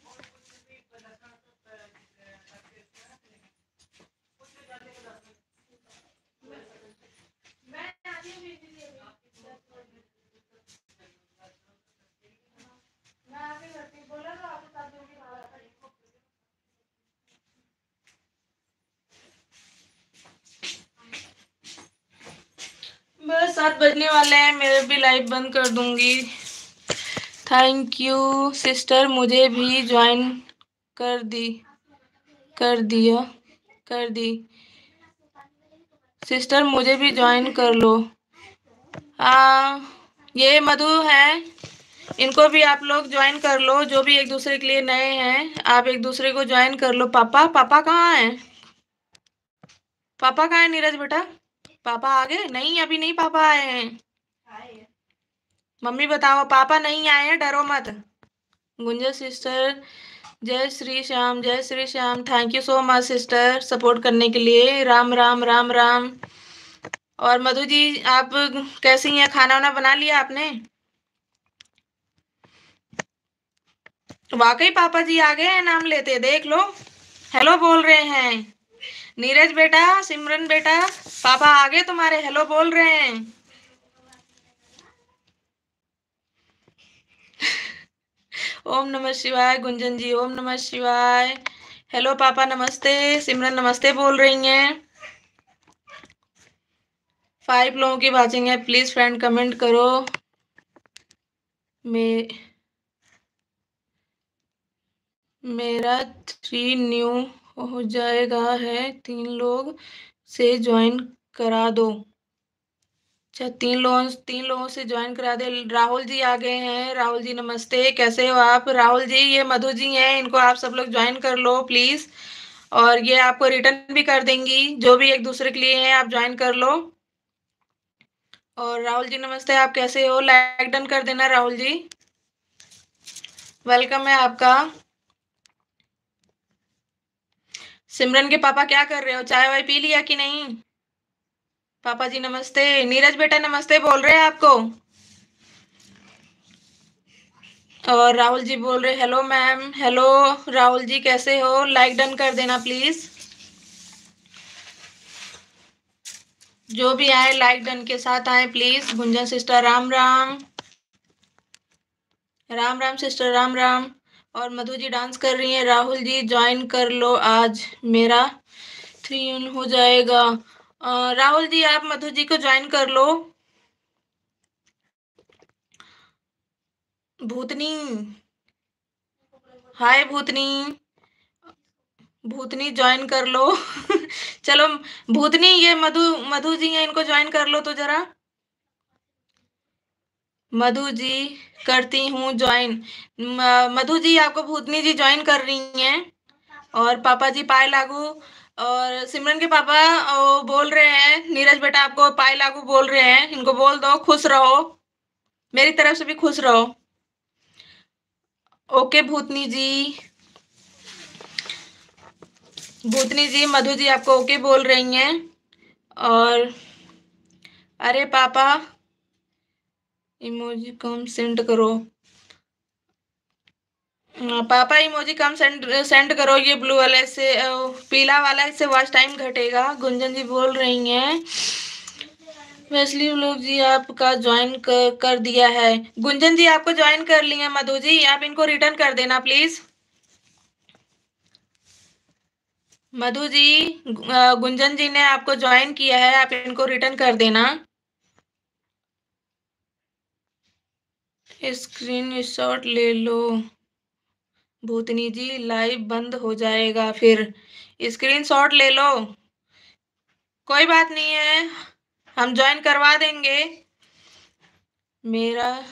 बस सात बजने वाले हैं मेरे भी लाइव बंद कर दूँगी। थैंक यू सिस्टर मुझे भी ज्वाइन कर दी कर दिया कर दी। सिस्टर मुझे भी ज्वाइन कर लो। आ, ये मधु है इनको भी आप लोग ज्वाइन कर लो जो भी एक दूसरे के लिए नए हैं आप एक दूसरे को ज्वाइन कर लो। पापा पापा कहाँ है? पापा कहाँ है नीरज बेटा? पापा आ गए? नहीं अभी नहीं पापा आए हैं। मम्मी बताओ पापा नहीं आए हैं? डरो मत। गुंजा सिस्टर जय श्री श्याम जय Shri Shyam. Thank you so much sister support करने के लिए। राम राम राम राम। और मधु जी आप कैसी हैं? खाना वाना बना लिया आपने? वाकई पापा जी आ गए हैं नाम लेते? देख लो। हेलो बोल रहे हैं। नीरज बेटा, सिमरन बेटा, पापा आ गए तुम्हारे हेलो बोल रहे हैं। ओम नमः शिवाय, गुंजन जी, ओम नमः शिवाय। हेलो पापा, नमस्ते, सिमरन नमस्ते बोल रही हैं। फाइव लोगों की वाचिंग है प्लीज़ फ्रेंड कमेंट करो। मे मेरा थ्री न्यू हो जाएगा है, तीन लोग से ज्वाइन करा दो। अच्छा तीन लोगों तीन लोगों से ज्वाइन करा दे। राहुल जी आ गए हैं। राहुल जी, नमस्ते। कैसे हो आप? राहुल जी, ये मधु जी हैं। इनको आप सब लोग ज्वाइन कर लो प्लीज़ और ये आपको रिटर्न भी कर देंगी। जो भी एक दूसरे के लिए हैं, आप ज्वाइन कर लो। और राहुल जी, नमस्ते। आप कैसे हो? लाइक डन कर देना, राहुल जी। वेलकम है आपका। सिमरन के पापा क्या कर रहे हो? चाय वाय पी लिया कि नहीं? पापा जी नमस्ते। नीरज बेटा नमस्ते बोल रहे हैं आपको? और राहुल जी बोल रहे, hello ma'am, hello. Rahul ji कैसे हो? लाइक डन कर देना प्लीज़। जो भी आए, लाइक डन के साथ आए, please. Gunjan, sister, Ram Ram. Ram Ram, sister, Ram Ram. और मधु जी डांस कर रही हैं। राहुल जी ज्वाइन कर लो आज। मेरा थ्री यून हो जाएगा। राहुल जी, आप मधु जी को ज्वाइन कर लो। भूतनी। हाय भूतनी। भूतनी ज्वाइन कर लो। चलो, भूतनी, ये मधु मधु जी हैं, इनको ज्वाइन कर लो तो जरा। मधु जी करती हूँ ज्वाइन मधु जी, आपको भूतनी जी ज्वाइन कर रही हैं। और पापा जी, पाए लागू। और सिमरन के पापा वो बोल रहे हैं। नीरज बेटा, आपको पाए लागू बोल रहे हैं। इनको बोल दो, खुश रहो। मेरी तरफ़ से भी खुश रहो। ओके, भूतनी जी। भूतनी जी, मधु जी आपको ओके बोल रही हैं। और, अरे पापा इमोजी कम सेंड करो। हाँ, पापा इमोजी कम सेंड सेंड करो ये ब्लू वाले से पीला वाला इससे वॉच टाइम घटेगा गुंजन जी बोल रही हैं। वैसली लोग जी आपका ज्वाइन कर, कर दिया है। गुंजन जी आपको ज्वाइन कर लिए मधु जी आप इनको रिटर्न कर देना प्लीज़ मधु जी गुंजन जी ने आपको ज्वाइन किया है आप इनको रिटर्न कर देना। स्क्रीन शॉट ले लो। भूतनी जी लाइव बंद हो जाएगा फिर। स्क्रीन शॉट ले लो। कोई बात नहीं है, हम ज्वाइन करवा देंगे। मेरा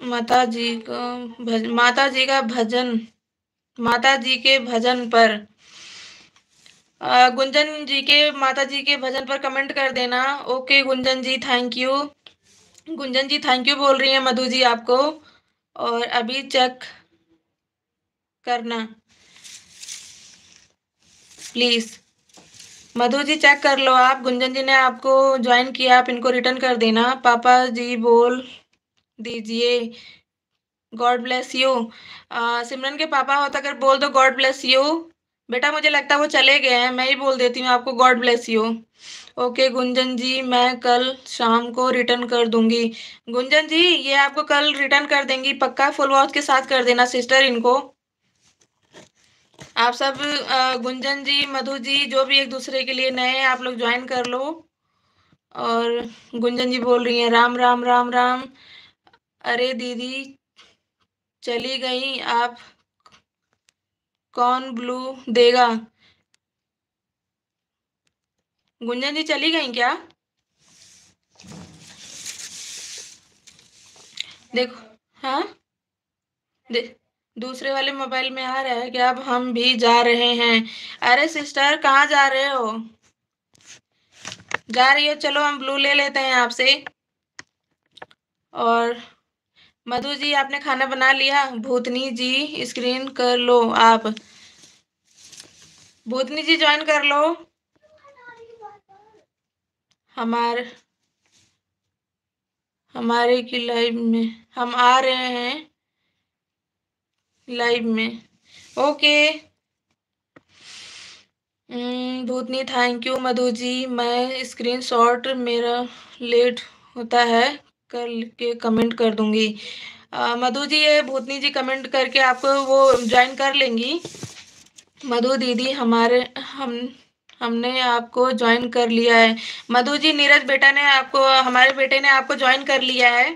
माता जी का भज माता जी का भजन माता जी के भजन पर। गुंजन जी के, माता जी के भजन पर कमेंट कर देना। Okay Gunjan ji thank you Gunjan ji thank you बोल रही है मधु जी आपको। और अभी चेक करना। प्लीज़ मधु जी चेक कर लो आप। गुंजन जी ने आपको ज्वाइन किया, आप इनको रिटर्न कर देना। पापा जी बोल दीजिए गॉड ब्लेस यू सिमरन के पापा हो तो अगर बोल दो गॉड ब्लेस यू बेटा मुझे लगता है वो चले गए हैं, मैं ही बोल देती हूँ, आपको God bless you okay Gunjan ji, मैं कल शाम को रिटर्न कर दूँगी. गुंजन जी, ये आपको कल रिटर्न कर देंगी, पक्का फुल वॉच के साथ कर देना सिस्टर इनको. आप सब गुंजन जी, मधु जी, जो भी एक दूसरे के लिए नए आप लोग ज्वाइन कर लो. और गुंजन जी बोल रही हैं, राम राम राम राम. अरे दीदी, चली गई आप. कौन ब्लू देगा? गुंजन जी चली गई क्या? देखो हाँ? दे, दूसरे वाले मोबाइल में आ रहा है कि अब हम भी जा रहे हैं। अरे सिस्टर, कहाँ जा रहे हो? जा रही हो, चलो हम ब्लू ले लेते हैं आपसे। और मधु जी आपने खाना बना लिया? भूतनी जी स्क्रीन कर लो आप। भूतनी जी ज्वाइन कर लो। हमारे हमारे की लाइव में हम आ रहे हैं लाइव में। Okay hmm, Bhootni thank you Madhu ji. मैं स्क्रीन शॉट मेरा लेट होता है। कर के कमेंट कर दूँगी। मधु जी, ये भूतनी जी कमेंट करके आपको वो ज्वाइन कर लेंगी। मधु दीदी, हमारे, हम, हमने आपको ज्वाइन कर लिया है। मधु जी, नीरज बेटा ने आपको, हमारे बेटे ने आपको ज्वाइन कर लिया है।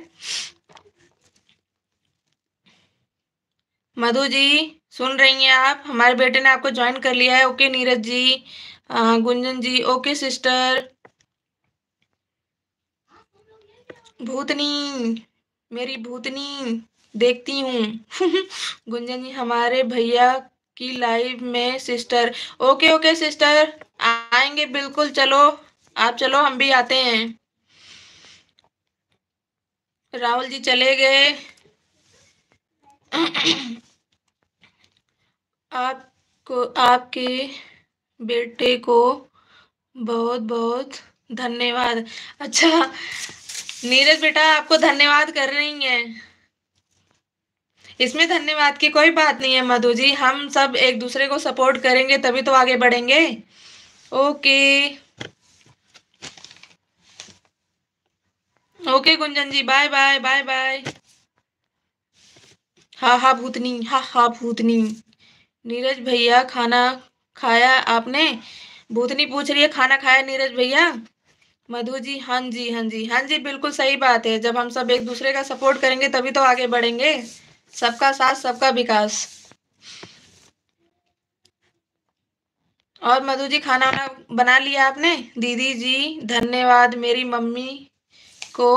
मधु जी, सुन रही हैं आप? हमारे बेटे ने आपको ज्वाइन कर लिया है। Okay Neeraj ji. Gunjan ji okay sister Bhootni, मेरी भूतनी, देखती हूँ। गुंजन जी, हमारे भैया की लाइव में सिस्टर ओके ओके सिस्टर आएँगे बिल्कुल, चलो। आप चलो, हम भी आते हैं। राहुल जी चले गए। आपको, आपके बेटे को बहुत बहुत धन्यवाद। अच्छा नीरज बेटा, आपको धन्यवाद कर रही हैं। इसमें धन्यवाद की कोई बात नहीं है, मधु जी। हम सब एक दूसरे को सपोर्ट करेंगे, तभी तो आगे बढ़ेंगे। Okay. Okay Gunjan ji bye bye bye bye हा हा, भूतनी, हा हा, भूतनी। नीरज भैया, खाना खाया आपने? भूतनी पूछ रही है, खाना खाया नीरज भैया? मधु जी हाँ जी हाँ जी। हाँ जी, बिल्कुल सही बात है। जब हम सब एक दूसरे का सपोर्ट करेंगे, तभी तो आगे बढ़ेंगे। सबका साथ, सबका विकास। और मधु जी, खाना वाना बना लिया आपने? दीदी जी, धन्यवाद। मेरी मम्मी को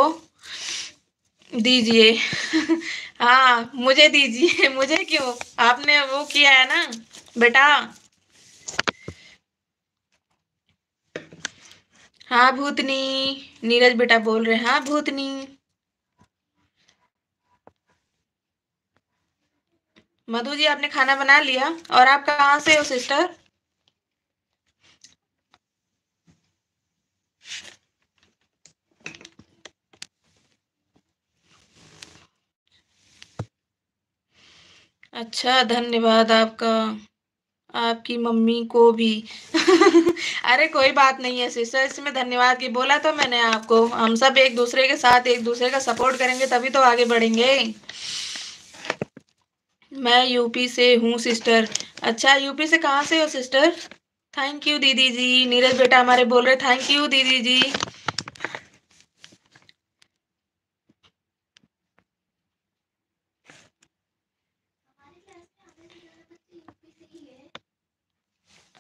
दीजिए। हाँ मुझे दीजिए। मुझे क्यों? आपने वो किया है ना? बेटा हाँ भूतनी, नीरज बेटा बोल रहे हाँ। भूतनी। मधु जी, आपने खाना बना लिया? और आप कहाँ से हो, सिस्टर? अच्छा धन्यवाद आपका। आपकी मम्मी को भी। अरे कोई बात नहीं है सिस्टर इसमें धन्यवाद की बोला तो मैंने आपको। हम सब एक दूसरे के साथ, एक दूसरे का सपोर्ट करेंगे, तभी तो आगे बढ़ेंगे। मैं यूपी से हूँ सिस्टर अच्छा यूपी से कहाँ से हो सिस्टर थैंक यू दीदी जी। नीरज बेटा हमारे बोल रहे थैंक यू दीदी जी।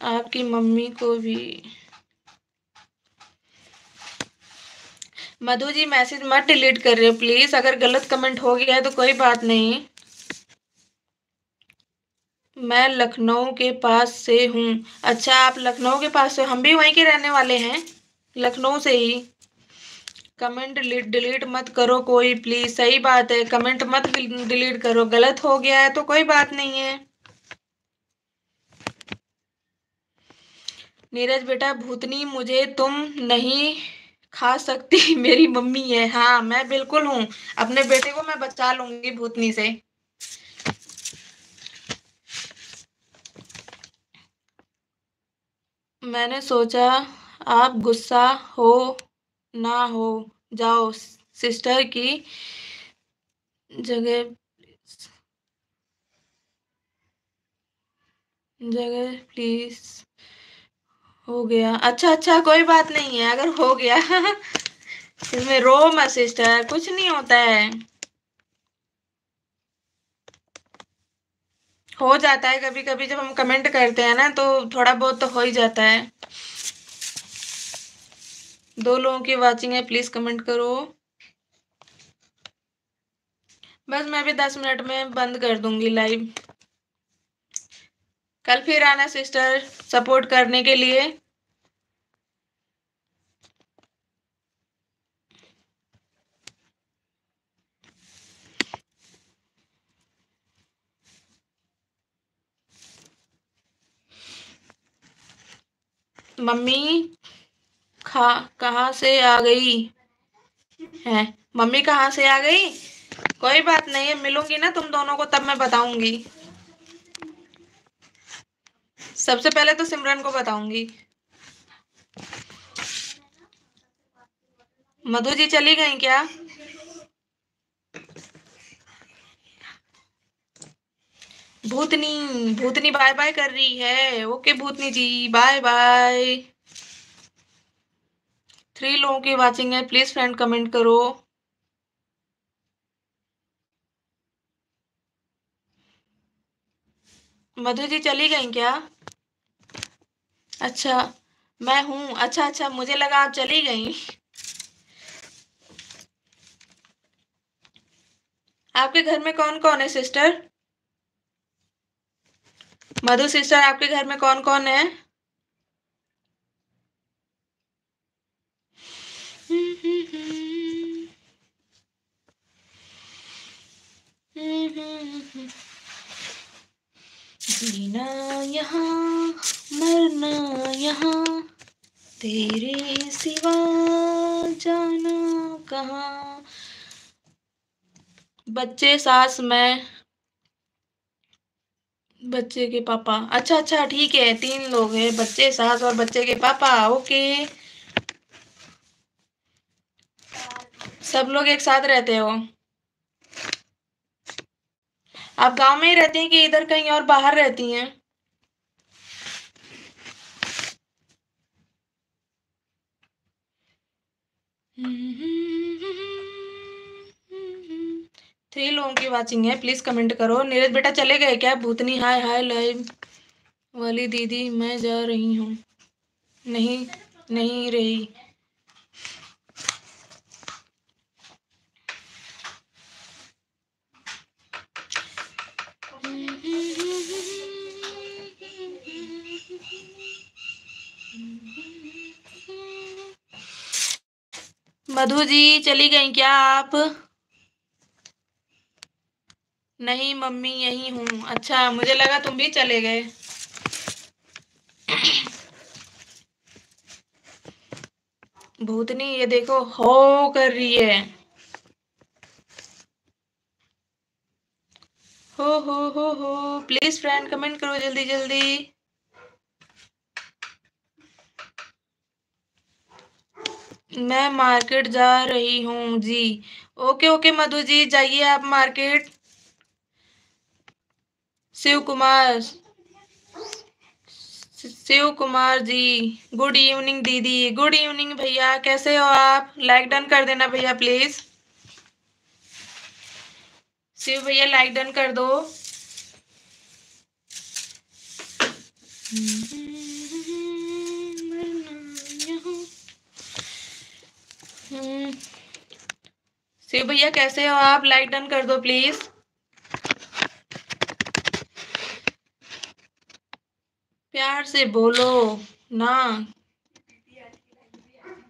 आपकी मम्मी को भी। मधु जी, मैसेज मत डिलीट कर रहे हो प्लीज़ अगर गलत कमेंट हो गया है तो कोई बात नहीं। मैं लखनऊ के पास से हूँ। अच्छा आप लखनऊ के पास से हम भी वहीं के रहने वाले हैं। लखनऊ से ही। कमेंट डिलीट मत करो कोई प्लीज़ सही बात है। कमेंट मत डिलीट करो। गलत हो गया है तो कोई बात नहीं है। नीरज बेटा, भूतनी, मुझे तुम नहीं खा सकती, मेरी मम्मी है। हाँ मैं बिल्कुल हूँ। अपने बेटे को मैं बचा लूँगी भूतनी से। मैंने सोचा, आप गुस्सा हो ना हो, जाओ, सिस्टर की जगह जगह, प्लीज़। हो गया। अच्छा अच्छा कोई बात नहीं है, अगर हो गया। इसमें रो मत सिस्टर कुछ नहीं होता है। हो जाता है कभी कभी जब हम कमेंट करते हैं ना तो थोड़ा बहुत तो हो ही जाता है। दो लोगों की वाचिंग है प्लीज़ कमेंट करो। बस मैं भी दस मिनट में बंद कर दूँगी लाइव कल फिर आना सिस्टर सपोर्ट करने के लिए। मम्मी, खा, कहाँ से आ गई? है? मम्मी कहाँ से आ गई? कोई बात नहीं है मिलूँगी ना तुम दोनों को, तब मैं बताऊँगी। सबसे पहले तो सिमरन को बताऊँगी। मधु जी चली गई क्या? भूतनी भूतनी बाय बाय कर रही है। Okay Bhootni ji bye bye three लोगों की वाचिंग है प्लीज़ फ्रेंड कमेंट करो। मधु जी चली गई क्या? अच्छा मैं हूँ। अच्छा अच्छा मुझे लगा आप चली गई। आपके घर में कौन कौन है, सिस्टर? मधु सिस्टर, आपके घर में कौन कौन है जीना यहाँ, मरना यहाँ। तेरे सिवा जाना कहाँ? बच्चे, सास, मैं। बच्चे के पापा। अच्छा अच्छा ठीक है, तीन लोग हैं, बच्चे, सास और बच्चे के पापा, ओके। सब लोग एक साथ रहते हो? आप गाँव में ही रहती हैं कि इधर कहीं और बाहर रहती हैं? थ्री लोगों की वाचिंग है प्लीज़ कमेंट करो। नीरज बेटा चले गए क्या? भूतनी हाय हाय लाइव वाली दीदी, मैं जा रही हूँ। नहीं नहीं रही। मधु जी, चली गई क्या आप? नहीं, मम्मी, यही हूँ। अच्छा मुझे लगा तुम भी चले गए। भूतनी, ये देखो, हो कर रही है। हो हो हो हो। प्लीज़ फ्रेंड कमेंट करो जल्दी जल्दी। मैं मार्केट जा रही हूँ जी। ओके ओके, मधु जी, जाइए आप market. Shiv Kumar. Shiv Kumar ji, good evening दीदी। गुड इवनिंग भैया, कैसे हो आप? लाइक डन कर देना भैया, प्लीज़। शिव भैया, लाइक डन कर दो। शिव भैया कैसे हो आप? लाइक डन कर दो प्लीज़ प्यार से बोलो ना।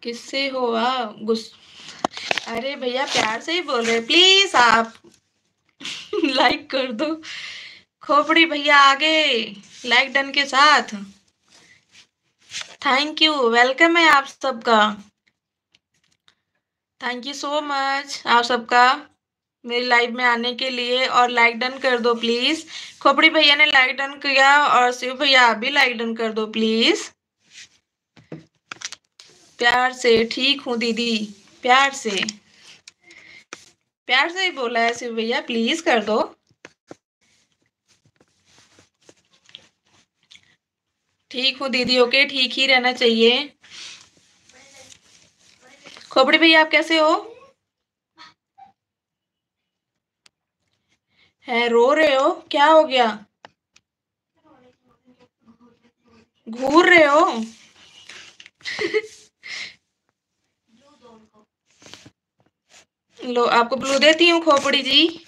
किससे हो आप? गुस अरे भैया प्यार से ही बोल रहे प्लीज़ आप लाइक कर दो। खोपड़ी भैया आगे। लाइक डन के साथ। थैंक यू वेलकम है आप सबका। थैंक यू सो मच आप सबका, मेरी लाइव में आने के लिए, और लाइक डन कर दो प्लीज़ खोपड़ी भैया ने लाइक डन किया, और शिव भैया आप भी लाइक डन कर दो प्लीज़ प्यार से, ठीक हूँ दीदी, प्यार से। प्यार से ही बोला है शिव भैया प्लीज़ कर दो। ठीक हूँ दीदी ओके ठीक ही रहना चाहिए। खोपड़ी भैया, आप कैसे हो? है, रो रहे हो? क्या हो गया? घूर रहे हो? लो, आपको ब्लू देती हूँ खोपड़ी जी।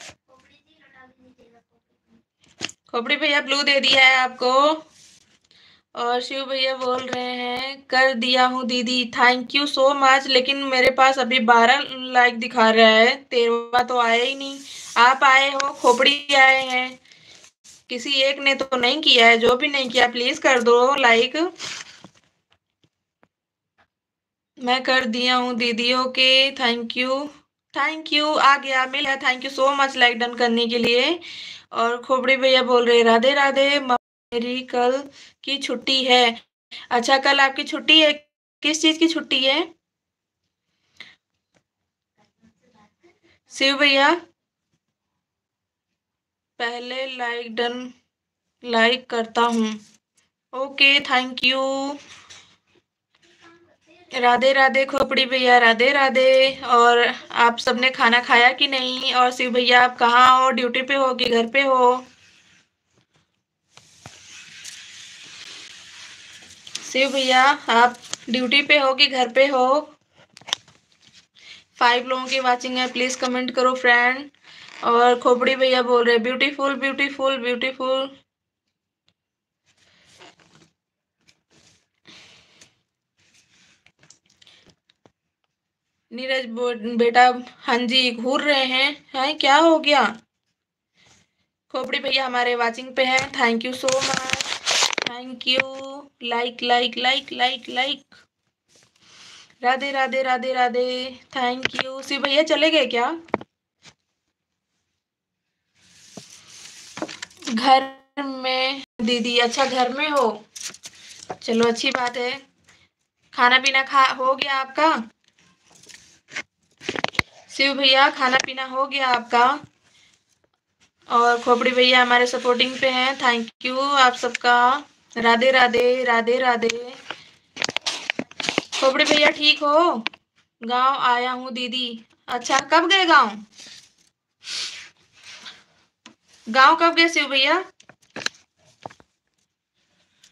खोपड़ी भैया ब्लू दे दिया है आपको। और शिव भैया बोल रहे हैं, कर दिया हूँ दीदी थैंक यू सो मच लेकिन मेरे पास अभी बारह लाइक दिखा रहा है, तेरवा तो आया ही नहीं। आप आए हो, खोपड़ी आए हैं। किसी एक ने तो नहीं किया है, जो भी नहीं किया प्लीज़ कर दो लाइक मैं कर दिया हूँ दीदी okay thank you thank you आ गया, मिल है thank you so much like done करने के लिए। और खोपड़ी भैया बोल रहे राधे राधे मेरी कल की छुट्टी है। अच्छा कल आपकी छुट्टी है? किस चीज़ की छुट्टी है? शिव भैया, पहले लाइक डन लाइक करता हूँ। Okay thank you Radhe Radhe, Khopdi भैया, राधे राधे। और आप सबने खाना खाया कि नहीं? और शिव भैया, आप कहाँ हो? ड्यूटी पे हो कि घर पे हो? शिव भैया आप ड्यूटी पे हो कि घर पे हो? फाइव लोगों की वाचिंग है प्लीज़ कमेंट करो फ्रेंड और खोपड़ी भैया बोल रहे ब्यूटीफुल ब्यूटीफुल ब्यूटीफुल नीरज बेटा हाँ जी, घूर रहे हैं। हैं, क्या हो गया? खोपड़ी भैया हमारे वाचिंग पे है। Thank you so much thank you like like like like like Radhe Radhe Radhe Radhe. Thank you सी भैया चले गए क्या? घर में, दीदी अच्छा घर में हो? चलो, अच्छी बात है. खाना पीना खा, हो गया आपका? शिव भैया, खाना पीना हो गया आपका? और खोपड़ी भैया हमारे सपोर्टिंग पे हैं. थैंक यू आप सबका. राधे राधे राधे राधे। खोपड़ी भैया ठीक हो? गाँव आया हूँ दीदी। अच्छा कब गए गाँव? गाँव कब गए शिव भैया?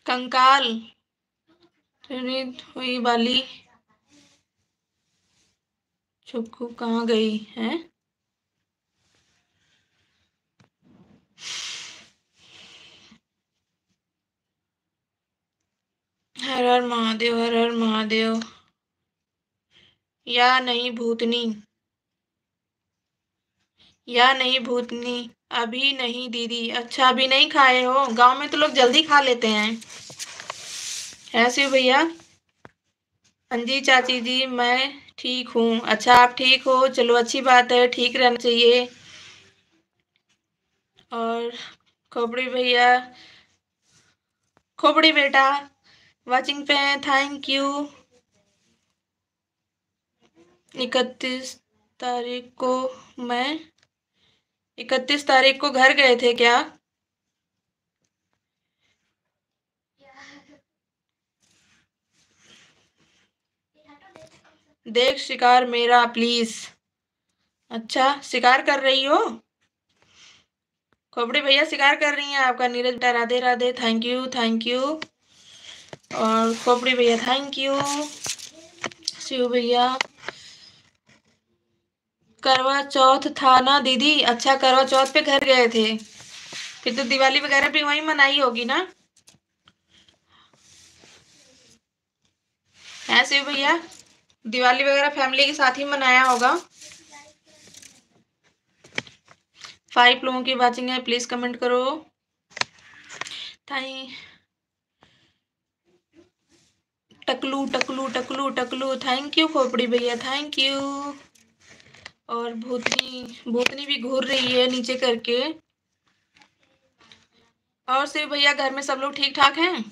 कंकाल। हुई वाली चुक्कू कहाँ गई, है? हर हर महादेव, हर हर महादेव। या नहीं भूतनी। या नहीं भूतनी। अभी नहीं दीदी। अच्छा अभी नहीं खाए हो? गाँव में तो लोग जल्दी खा लेते हैं। ऐसे भैया? हाँ जी चाची जी, मैं ठीक हूँ। अच्छा आप ठीक हो? चलो, अच्छी बात है। ठीक रहना चाहिए। और खोपड़ी भैया, खोपड़ी बेटा वाचिंग पे थैंक यू इकतीस तारीख को मैं इकतीस तारीख को घर गए थे क्या? देख शिकार मेरा प्लीज़ अच्छा शिकार कर रही हो? खोपड़ी भैया, शिकार कर रही हैं आपका, Neeraj, Radhe Radhe thank you thank you और खोपड़ी भैया थैंक यू शिव भैया। करवा चौथ था ना दीदी? अच्छा करवा चौथ पे घर गए थे। फिर तो दिवाली वगैरह भी वहीं मनाई होगी ना? है शिव भैया? दिवाली वगैरह फैमिली के साथ ही मनाया होगा। फाइव लोगों की वाचिंग है प्लीज़ कमेंट करो। टकलू टकलू टकलू टकलू। थैंक यू खोपड़ी भैया थैंक यू और भूतनी भूतनी भी घूर रही है नीचे करके। और सिर्फ़ भैया, घर में सब लोग ठीक ठाक हैं।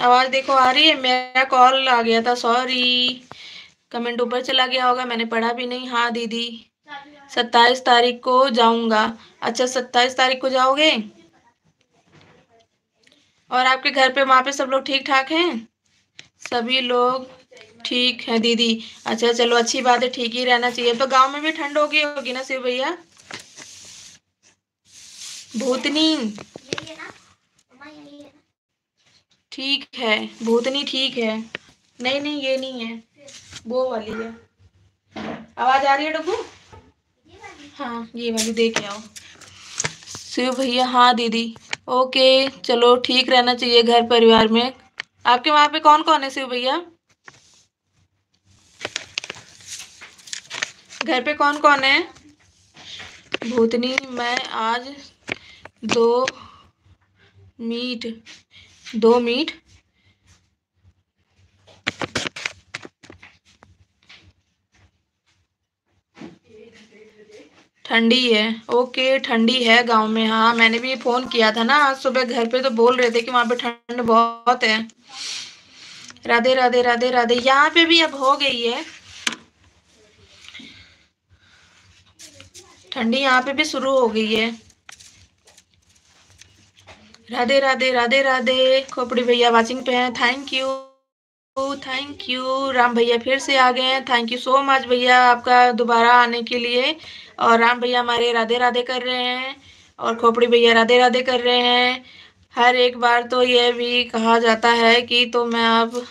आवाज़ देखो, आ रही है? मेरा कॉल आ गया था सॉरी कमेंट ऊपर चला गया होगा, मैंने पढ़ा भी नहीं। हाँ दीदी। सत्ताईस तारीख को जाऊँगा। अच्छा सत्ताईस तारीख को जाओगे? और आपके घर पे वहाँ पे सब लोग ठीक ठाक हैं? सभी लोग ठीक है, दीदी। अच्छा चलो, अच्छी बात है, ठीक ही रहना चाहिए। तो गाँव में भी ठंड होगी होगी ना, शिव भैया? भूतनी? ठीक है, भूतनी ठीक है। नहीं नहीं, ये नहीं है। वो वाली है। आवाज़ आ रही है, डब्बू? हाँ ये वाली दे के आओ। शिव भैया हाँ दीदी। ओके, चलो ठीक रहना चाहिए घर परिवार में। आपके वहाँ पे कौन कौन है शिव भैया? घर पे कौन कौन है? भूतनी, मैं, आज दो मीट दो मीट? ठंडी है। ओके, ठंडी है गाँव में हाँ मैंने भी फ़ोन किया था ना, आज सुबह घर पे तो बोल रहे थे कि वहाँ पे ठंड बहुत है। राधे राधे राधे राधे, यहाँ पे भी अब हो गई है। ठंडी यहाँ पे भी शुरू हो गई है। राधे राधे राधे राधे, खोपड़ी भैया वाचिंग पे हैं thank you thank you Ram भैया फिर से आ गए हैं। थैंक यू सो मच भैया आपका दोबारा आने के लिए। और राम भैया हमारे राधे राधे कर रहे हैं। और खोपड़ी भैया राधे राधे कर रहे हैं। हर एक बार तो यह भी कहा जाता है कि तो मैं आप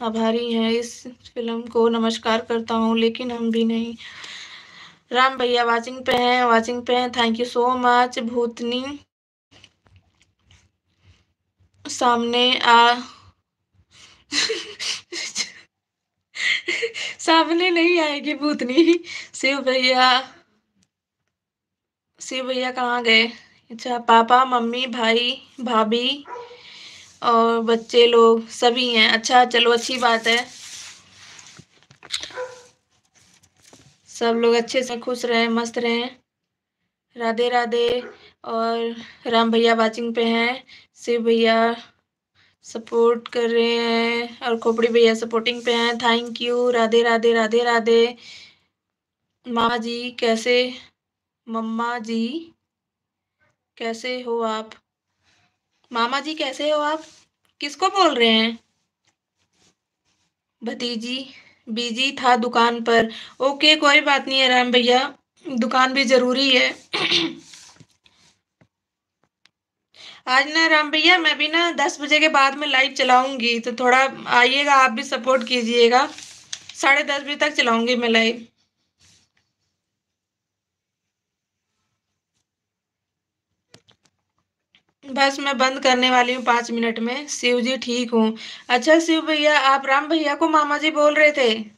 आभारी हैं। इस फ़िल्म को नमस्कार करता हूँ, लेकिन हम भी नहीं। राम भैया वाचिंग पे हैं वाचिंग पे हैं। Thank you so much Bhootni. सामने आ सामने नहीं आएगी भूतनी। शिव भैया शिव भैया कहाँ गए? अच्छा पापा, मम्मी, भाई, भाभी और बच्चे लोग सभी हैं। अच्छा चलो, अच्छी बात है। सब लोग अच्छे से खुश रहें, मस्त रहें। राधे राधे और राम भैया वाचिंग पे हैं। शिव भैया सपोर्ट कर रहे हैं। और खोपड़ी भैया सपोर्टिंग पे हैं। Thank you Radhe Radhe Radhe Radhe. माँ जी, कैसे? मम्मा जी, कैसे हो आप? मामा जी, कैसे हो आप? किसको बोल रहे हैं? भतीजी, बिज़ी था दुकान पर। ओके कोई बात नहीं है राम भैया। दुकान भी ज़रूरी है। आज ना राम भैया, मैं भी ना दस बजे के बाद में लाइव चलाऊँगी तो थोड़ा आइएगा, आप भी सपोर्ट कीजिएगा। साढ़े दस बजे तक चलाऊँगी मैं लाइव बस मैं बंद करने वाली हूँ पाँच मिनट में। शिव जी ठीक हूँ। अच्छा शिव भैया, आप राम भैया को मामा जी बोल रहे थे?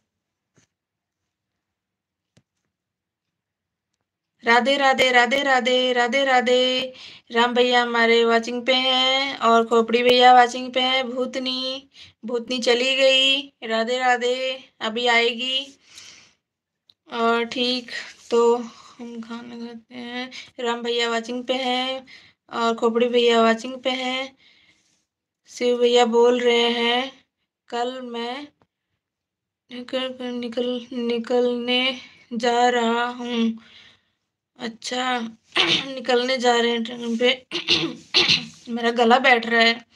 राधे राधे राधे राधे राधे राधे। राम भैया हमारे वाचिंग पे हैं और खोपड़ी भैया वाचिंग पे हैं। भूतनी भूतनी चली गई। राधे राधे, अभी आएगी। और ठीक तो हम खाना खाते हैं। राम भैया वाचिंग पे हैं और खोपड़ी भैया वाचिंग पे हैं। शिव भैया बोल रहे हैं, कल मैं निकल निकल, निकलने जा रहा हूँ। अच्छा निकलने जा रहे हैं ट्रेन पे। मेरा गला बैठ रहा है।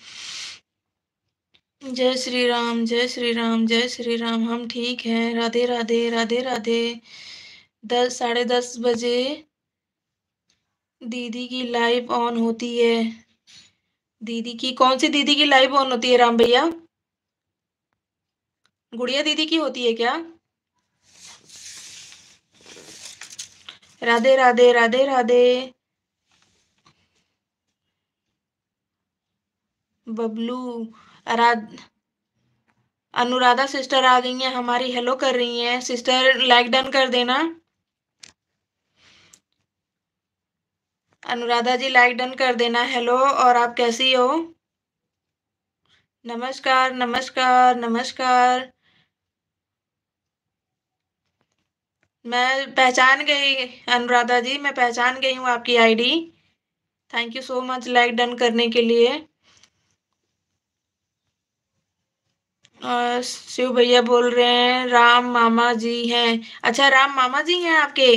जय श्री राम, जय श्री राम, जय श्री राम। हम ठीक हैं। राधे राधे राधे राधे। दस, साढ़े दस बजे दीदी की लाइव ऑन होती है। दीदी की, कौन सी दीदी की लाइव ऑन होती है राम भैया? गुड़िया दीदी की होती है क्या? राधे राधे राधे राधे। बबलू राध अनुराधा सिस्टर आ गई है, हमारी हेलो कर रही है। सिस्टर लाइक डन कर देना। अनुराधा जी लाइक डन कर देना। हेलो, और आप कैसी हो? नमस्कार नमस्कार नमस्कार। मैं पहचान गई, अनुराधा जी, मैं पहचान गई हूँ आपकी ID thank you so much like done करने के लिए। शिव भैया बोल रहे हैं, राम मामा जी हैं। अच्छा राम मामा जी हैं आपके?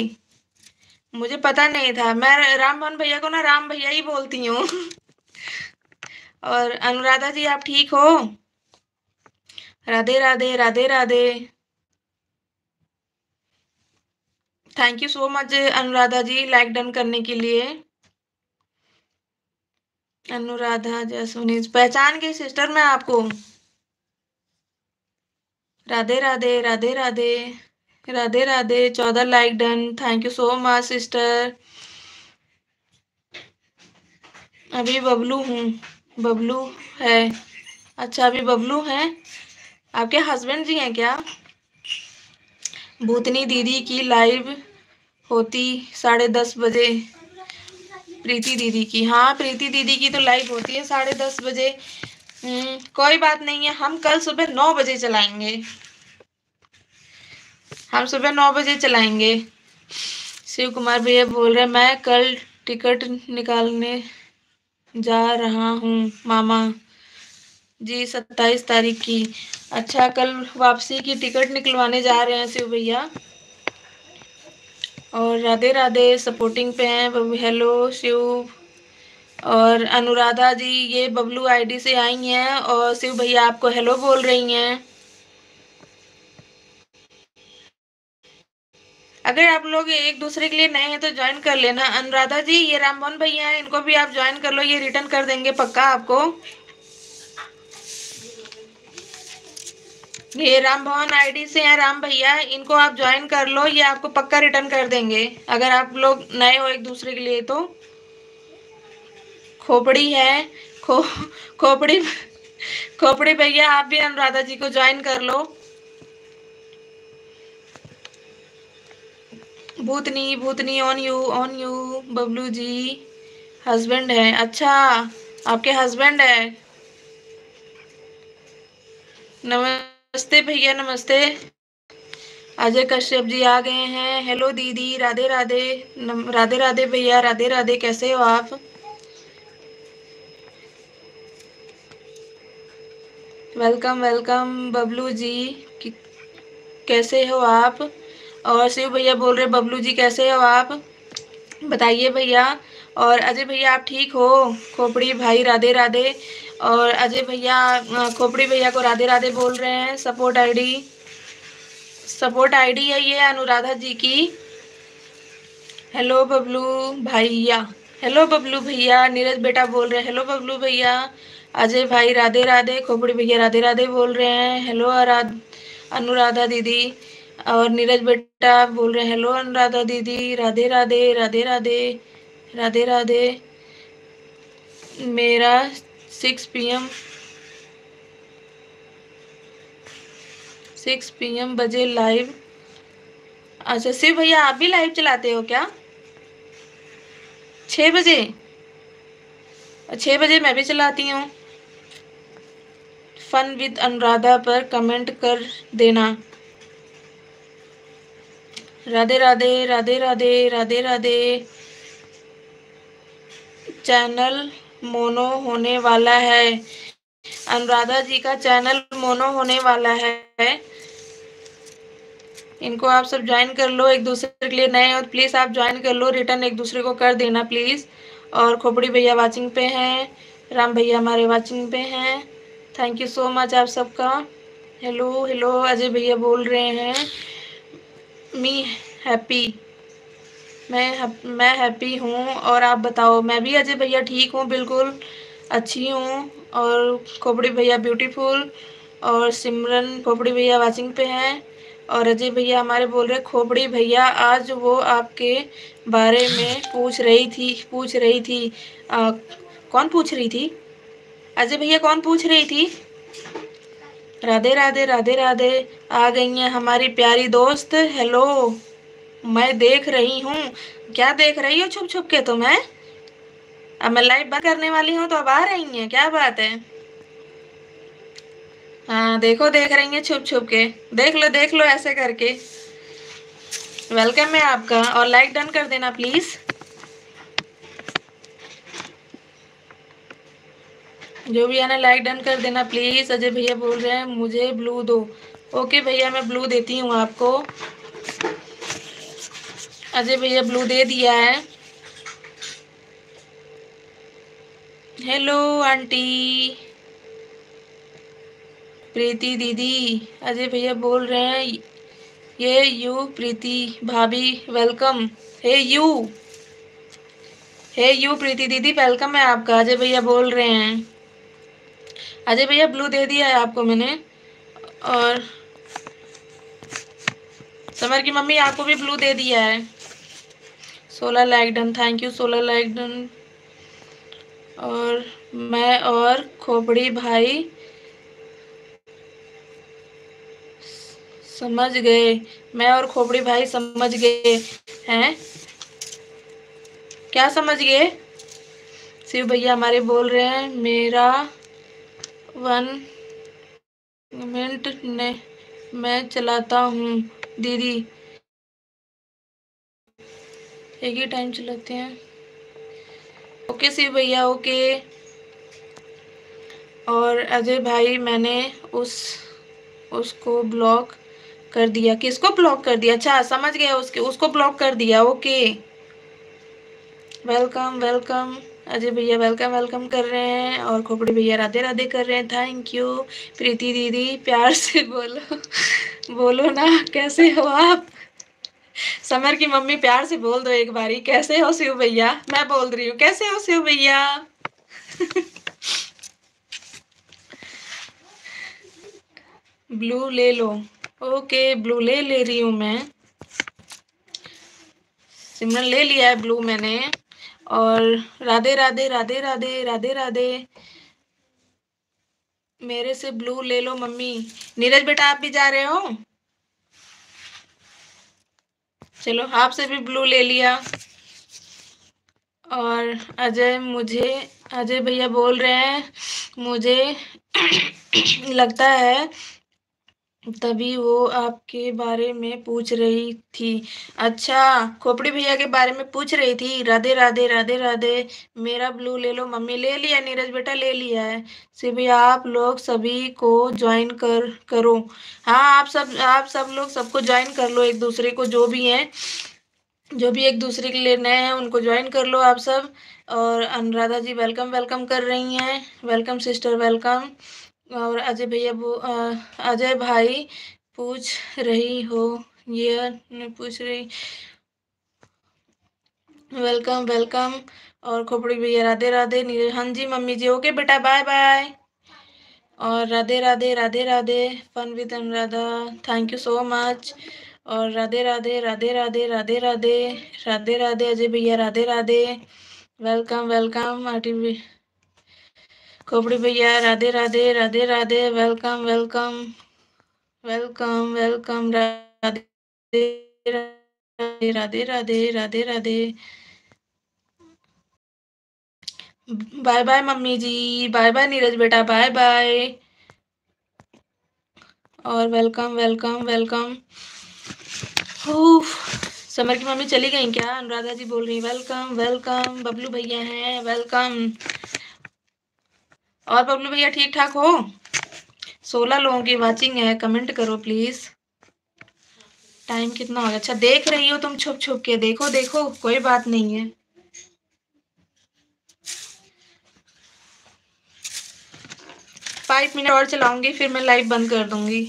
मुझे पता नहीं था। मैं राम मोहन भैया को ना राम भैया ही बोलती हूँ। और अनुराधा जी, आप ठीक हो? Radhe Radhe Radhe Radhe. Thank you so much Anuradha ji like done करने के लिए। अनुराधा जसवनी पहचान गई सिस्टर मैं आपको। राधे राधे राधे राधे। राधे राधे, चौदह like done thank you so much sister अभी बबलू हूँ। बबलू है। अच्छा अभी बबलू है। आपके हस्बैंड जी हैं क्या? भूतनी दीदी की लाइव होती साढ़े दस बजे। प्रीति दीदी की। हाँ प्रीति दीदी की तो लाइव होती है साढ़े दस बजे। हम्म, कोई बात नहीं है हम कल सुबह नौ बजे चलाएँगे। हम सुबह नौ बजे चलाएँगे। शिव कुमार भैया बोल रहे हैं मैं कल टिकट निकालने जा रहा हूँ मामा जी सत्ताईस तारीख की। अच्छा कल वापसी की टिकट निकलवाने जा रहे हैं शिव भैया। और राधे राधे सपोर्टिंग पे हैं हेलो शिव और अनुराधा जी, ये बबलू आईडी से आई हैं और शिव भैया आपको हेलो बोल रही हैं। अगर आप लोग एक दूसरे के लिए नए हैं तो ज्वाइन कर लेना। अनुराधा जी, ये राममोहन भैया हैं, इनको भी आप ज्वाइन कर लो, ये रिटर्न कर देंगे पक्का आपको। ये राम भवन आईडी से हैं, राम भैया, इनको आप ज्वाइन कर लो, ये आपको पक्का रिटर्न कर देंगे। अगर आप लोग नए हो एक दूसरे के लिए तो। खोपड़ी है, खो, खोपड़ी खोपड़ी भैया, आप भी अनुराधा जी को ज्वाइन कर लो। Bhootni Bhootni on you on you Bablu ji. Husband है अच्छा आपके हस्बैंड है। नमस्ते। नमस्ते भैया, नमस्ते। अजय कश्यप जी आ गए हैं। हेलो दीदी, राधे राधे। राधे राधे भैया, राधे राधे, कैसे हो आप? Welcome welcome Bablu ji. कैसे हो आप? और शिव भैया बोल रहे बबलू जी कैसे हो आप? बताइए भैया। और अजय भैया, आप ठीक हो? खोपड़ी भाई, राधे राधे। और अजय भैया खोपड़ी भैया को राधे राधे बोल रहे हैं सपोर्ट आईडी सपोर्ट आईडी है ये अनुराधा जी की। हेलो बबलू भैया हेलो बबलू भैया, नीरज बेटा बोल रहे हैं हेलो बबलू भैया। अजय भाई राधे राधे, खोपड़ी भैया राधे राधे बोल रहे हैं हेलो अनुराधा दीदी। और नीरज बेटा बोल रहे हैं हेलो अनुराधा दीदी, राधे राधे राधे राधे राधे राधे। मेरा six P M six P M बजे लाइव। अच्छा शिव भैया, आप भी लाइव चलाते हो क्या? छः बजे? छः बजे मैं भी चलाती हूँ। फन विद अनुराधा पर कमेंट कर देना। राधे राधे राधे राधे राधे राधे। चैनल मोनो होने वाला है। अनुराधा जी का चैनल मोनो होने वाला है। इनको आप सब ज्वाइन कर लो एक दूसरे के लिए नए हो प्लीज़ आप ज्वाइन कर लो। रिटर्न एक दूसरे को कर देना प्लीज़ और खोपड़ी भैया वाचिंग पे हैं। राम भैया हमारे वाचिंग पे हैं। थैंक यू सो मच आप सबका। हेलो हेलो अजय भैया बोल रहे हैं। मी हैप्पी मैं मैं हैप्पी हूँ और आप बताओ मैं भी अजय भैया ठीक हूँ बिल्कुल अच्छी हूँ और खोपड़ी भैया ब्यूटीफुल और सिमरन खोपड़ी भैया वाचिंग पे हैं और अजय भैया हमारे बोल रहे खोपड़ी भैया आज वो आपके बारे में पूछ रही थी पूछ रही थी। आ, कौन पूछ रही थी? अजय भैया कौन पूछ रही थी? राधे राधे राधे राधे आ गई हैं हमारी प्यारी दोस्त हेलो मैं देख रही हूँ। क्या देख रही हो छुप छुप के तुम है अब मैं लाइव बंद करने वाली हूँ तो अब आ रही है, क्या बात है? हाँ देखो, देख रही है छुप छुप के। देख लो देख लो ऐसे करके। वेलकम है आपका। और लाइक डन कर देना प्लीज़ जो भी है ना लाइक डन कर देना प्लीज़ अजय भैया बोल रहे हैं, मुझे ब्लू दो। ओके भैया, मैं ब्लू देती हूँ आपको। अजय भैया ब्लू दे दिया है। Hello aunty. प्रीति दीदी, अजय भैया बोल रहे हैं, ये यू, प्रीति, भाभी welcome hey you. Hey you, Preeti दीदी वेलकम है आपका, अजय भैया बोल रहे हैं। अजय भैया ब्लू दे दिया है आपको मैंने, और समर की मम्मी आपको भी ब्लू दे दिया है। सोलह लाइक डन, थैंक यू सोलह लाइक डन। और मैं और खोपड़ी भाई समझ गए। मैं और खोपड़ी भाई समझ गए हैं। क्या समझ गए? शिव भैया हमारे बोल रहे हैं, मेरा वन मिनट ने मैं चलाता हूँ। दीदी एक ही टाइम चलाते हैं। ओके शिव भैया, ओके। और अजय भाई, मैंने उस, उसको ब्लॉक कर दिया। किसको ब्लॉक कर दिया? अच्छा समझ गया उसके, उसको ब्लॉक कर दिया, ओके। वेलकम वेलकम अजय भैया वेलकम वेलकम कर रहे हैं। और खोपड़ी भैया, राधे राधे कर रहे हैं। थैंक यू प्रीति दीदी, प्यार से बोलो। बोलो ना, कैसे हो आप? समर की मम्मी प्यार से बोल दो एक बारी, कैसे हो शिव भैया? मैं बोल रही हूँ, कैसे हो शिव भैया? ब्लू ले लो। ओके, ब्लू ले ले रही हूँ मैं। सिमरन ले लिया है ब्लू मैंने। और राधे राधे राधे राधे राधे राधे। मेरे से ब्लू ले लो मम्मी। नीरज बेटा आप भी जा रहे हो? चलो, हाफ़ आपसे भी ब्लू ले लिया। और अजय, मुझे, अजय भैया बोल रहे हैं, मुझे लगता है तभी वो आपके बारे में पूछ रही थी। अच्छा खोपड़ी भैया के बारे में पूछ रही थी। राधे राधे राधे राधे, मेरा ब्लू ले लो, मम्मी ले लिया, नीरज बेटा ले लिया है। सिर्फ़ आप लोग सभी को ज्वाइन कर, करो। हाँ आप सब आप सब लोग सबको ज्वाइन कर लो, एक दूसरे को जो भी हैं, जो भी एक दूसरे के लिए नए हैं, उनको ज्वाइन कर लो आप सब। और अनुराधा जी वेलकम वेलकम कर रही हैं। वेलकम सिस्टर वेलकम और अजय भैया अजय भाई पूछ रही हो ये पूछ रही वेलकम वेलकम और खोपड़ी भैया राधे राधे हाँ जी मम्मी जी ओके बेटा बाय बाय और Radhe Radhe Radhe Radhe fun with Anuradha thank you so much और राधे राधे राधे राधे राधे राधे राधे राधे अजय भैया राधे राधे वेलकम वेलकम आटी खोपड़ी भैया, Radhe Radhe Radhe Radhe welcome welcome welcome welcome Radhe Radhe Radhe Radhe Radhe Radhe. Bye bye mummy ji. Bye bye Neeraj बेटा। Bye bye और welcome welcome welcome Samar की mummy चली गई क्या? अनुराधा जी बोल रही वेलकम वेलकम बबलू भैया हैं वेलकम और बबलू भैया ठीक ठाक हो? सोलह लोगों की वाचिंग है कमेंट करो प्लीज़ टाइम कितना हो गया? अच्छा देख रही हो तुम छुप छुप के। देखो देखो, कोई बात नहीं है। फाइव मिनट और चलाऊँगी, फिर मैं लाइव बंद कर दूँगी।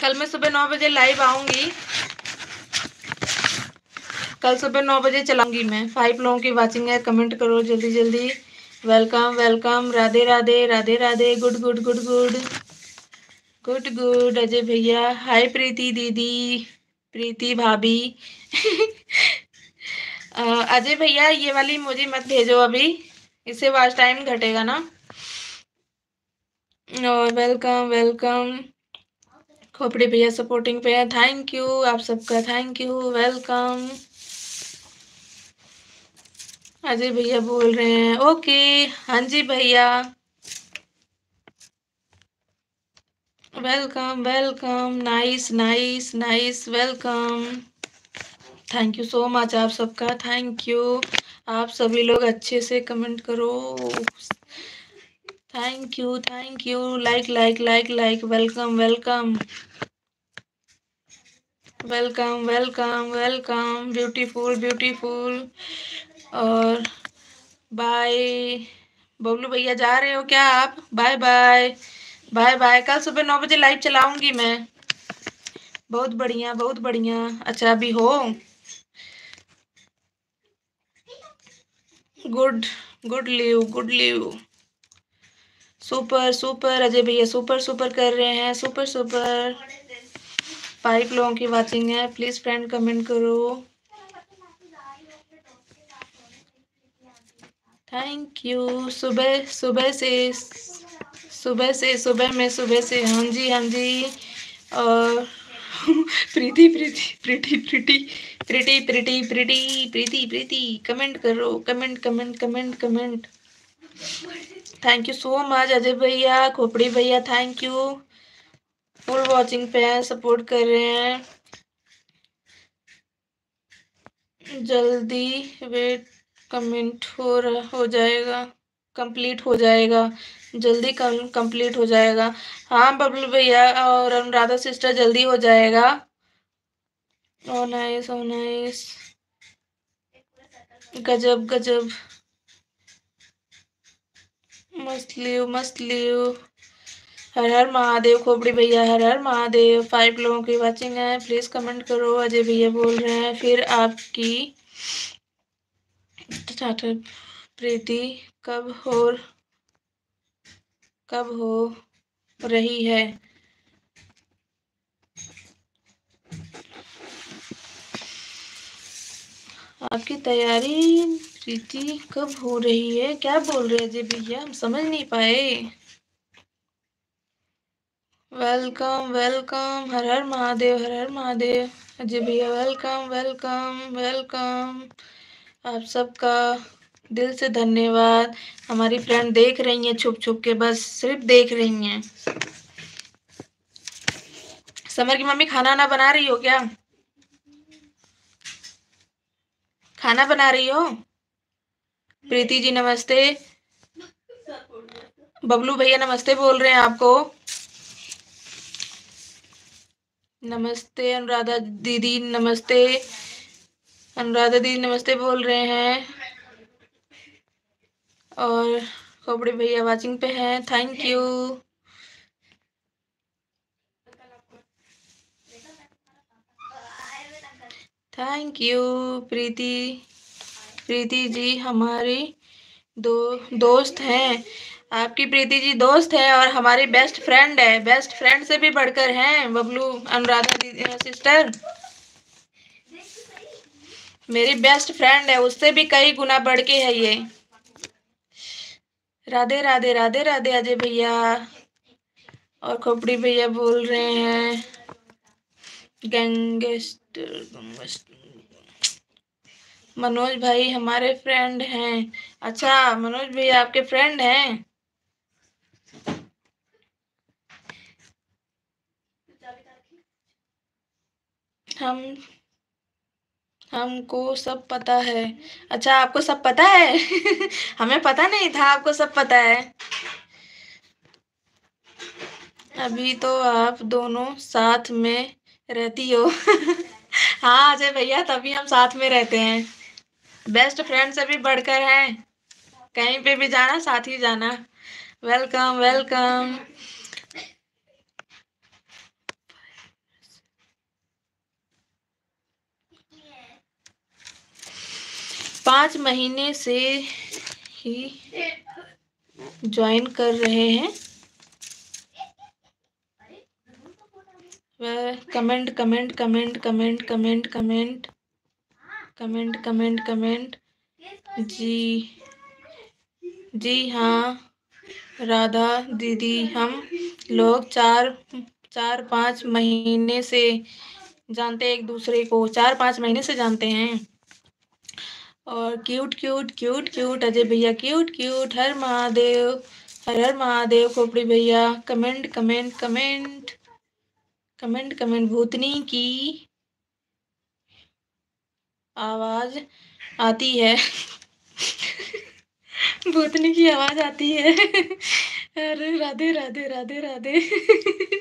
कल मैं सुबह नौ बजे लाइव आऊँगी। कल सुबह नौ बजे चलाऊँगी मैं। फाइव लोगों की वाचिंग है कमेंट करो जल्दी जल्दी। Welcome welcome Radhe Radhe Radhe Radhe good good good good good good Ajay भैया हाय प्रीति दीदी प्रीति भाभी अजय भैया ये वाली मुझे मत भेजो अभी इससे वॉच टाइम घटेगा ना और वेलकम वेलकम खोपड़ी भैया सपोर्टिंग पे है थैंक यू आप सबका थैंक यू वेलकम अजय भैया बोल रहे हैं। ओके। हाँ जी भैया। Welcome welcome. Nice nice nice. Welcome. Thank you so much आप सबका। Thank you. आप सभी लोग अच्छे से कमेंट करो। Thank you thank you. Like like like like. Welcome welcome. Welcome welcome welcome. Beautiful beautiful. और बाय बबलू भैया जा रहे हो क्या आप? बाय बाय बाय बाय कल सुबह नौ बजे लाइव चलाऊँगी मैं। बहुत बढ़िया बहुत बढ़िया। अच्छा अभी हो। Good good leave good leave super super Ajay भैया सुपर सुपर कर रहे हैं। सुपर सुपर फाइव लोगों की वाचिंग है। प्लीज़ फ्रेंड कमेंट करो। थैंक यू सुबह सुबह से सुबह से, सुबह में सुबह से। हाँ जी हाँ जी। और प्रीति प्रीति प्रीति प्रीति प्रीति प्रीति प्रीति प्रीति प्रीति कमेंट करो comment comment comment comment thank you so much Ajay भैया, खोपड़ी भैया थैंक यू फुल वॉचिंग पे हैं सपोर्ट कर रहे हैं। जल्दी वेट कमेंट हो रहा, हो जाएगा, कंप्लीट हो जाएगा, जल्दी कंप्लीट हो जाएगा। हाँ बबलू भैया और अनुराधा सिस्टर, जल्दी हो जाएगा। Oh nice oh nice. गजब गजब। मस्त लियो मस्त लियो। हर हर महादेव, खोपड़ी भैया, हर हर महादेव। फाइव लोगों की वाचिंग है। प्लीज़ कमेंट करो, अजय भैया बोल रहे हैं। फिर आपकी प्रीति, कब हो कब हो रही है? आपकी तैयारी प्रीति कब हो रही है? क्या बोल रहे अजय भैया? हम समझ नहीं पाए। वेलकम वेलकम, हर हर महादेव, हर हर महादेव। अजय भैया, वेलकम वेलकम वेलकम। आप सबका दिल से धन्यवाद। हमारी फ्रेंड देख रही हैं छुप छुप के, बस सिर्फ़ देख रही हैं। समर की मम्मी खाना ना बना रही हो क्या? खाना बना रही हो? प्रीति जी नमस्ते। बबलू भैया नमस्ते बोल रहे हैं आपको। नमस्ते अनुराधा दीदी, नमस्ते। अनुराधा दीदी नमस्ते बोल रहे हैं। और खोपड़ी भैया वाचिंग पे हैं। Thank you thank you Preeti. Preeti ji हमारी दो, दोस्त हैं। आपकी प्रीति जी दोस्त है और हमारी बेस्ट फ्रेंड है। बेस्ट फ्रेंड से भी बढ़कर हैं। बबलू, अनुराधा दीदी सिस्टर मेरी बेस्ट फ्रेंड है, उससे भी कई गुना बढ़ के है ये। राधे राधे राधे राधे, अजय भैया। और खोपड़ी भैया बोल रहे हैं गैंगस्टर मनोज भाई हमारे फ्रेंड हैं। अच्छा मनोज भैया आपके फ्रेंड हैं? हम हमको सब पता है। अच्छा आपको सब पता है? हमें पता नहीं था, आपको सब पता है। अभी तो आप दोनों साथ में रहती हो। हाँ अजय भैया, तभी हम साथ में रहते हैं। बेस्ट फ्रेंड से भी बढ़कर हैं। कहीं पे भी जाना, साथ ही जाना। वेलकम वेलकम पाँच महीने से ही ज्वाइन कर रहे हैं। Comment comment comment comment comment comment comment comment comment जी जी हाँ राधा दीदी, हम लोग चार चार पाँच महीने से जानते एक दूसरे को, चार पाँच महीने से जानते हैं। और cute cute cute cute Ajay भैया क्यूट क्यूट हर महादेव, हर हर महादेव खोपड़ी भैया comment comment comment comment comment Bhootni की आवाज़ आती है। भूतनी की आवाज़ आती है। अरे राधे राधे राधे राधे।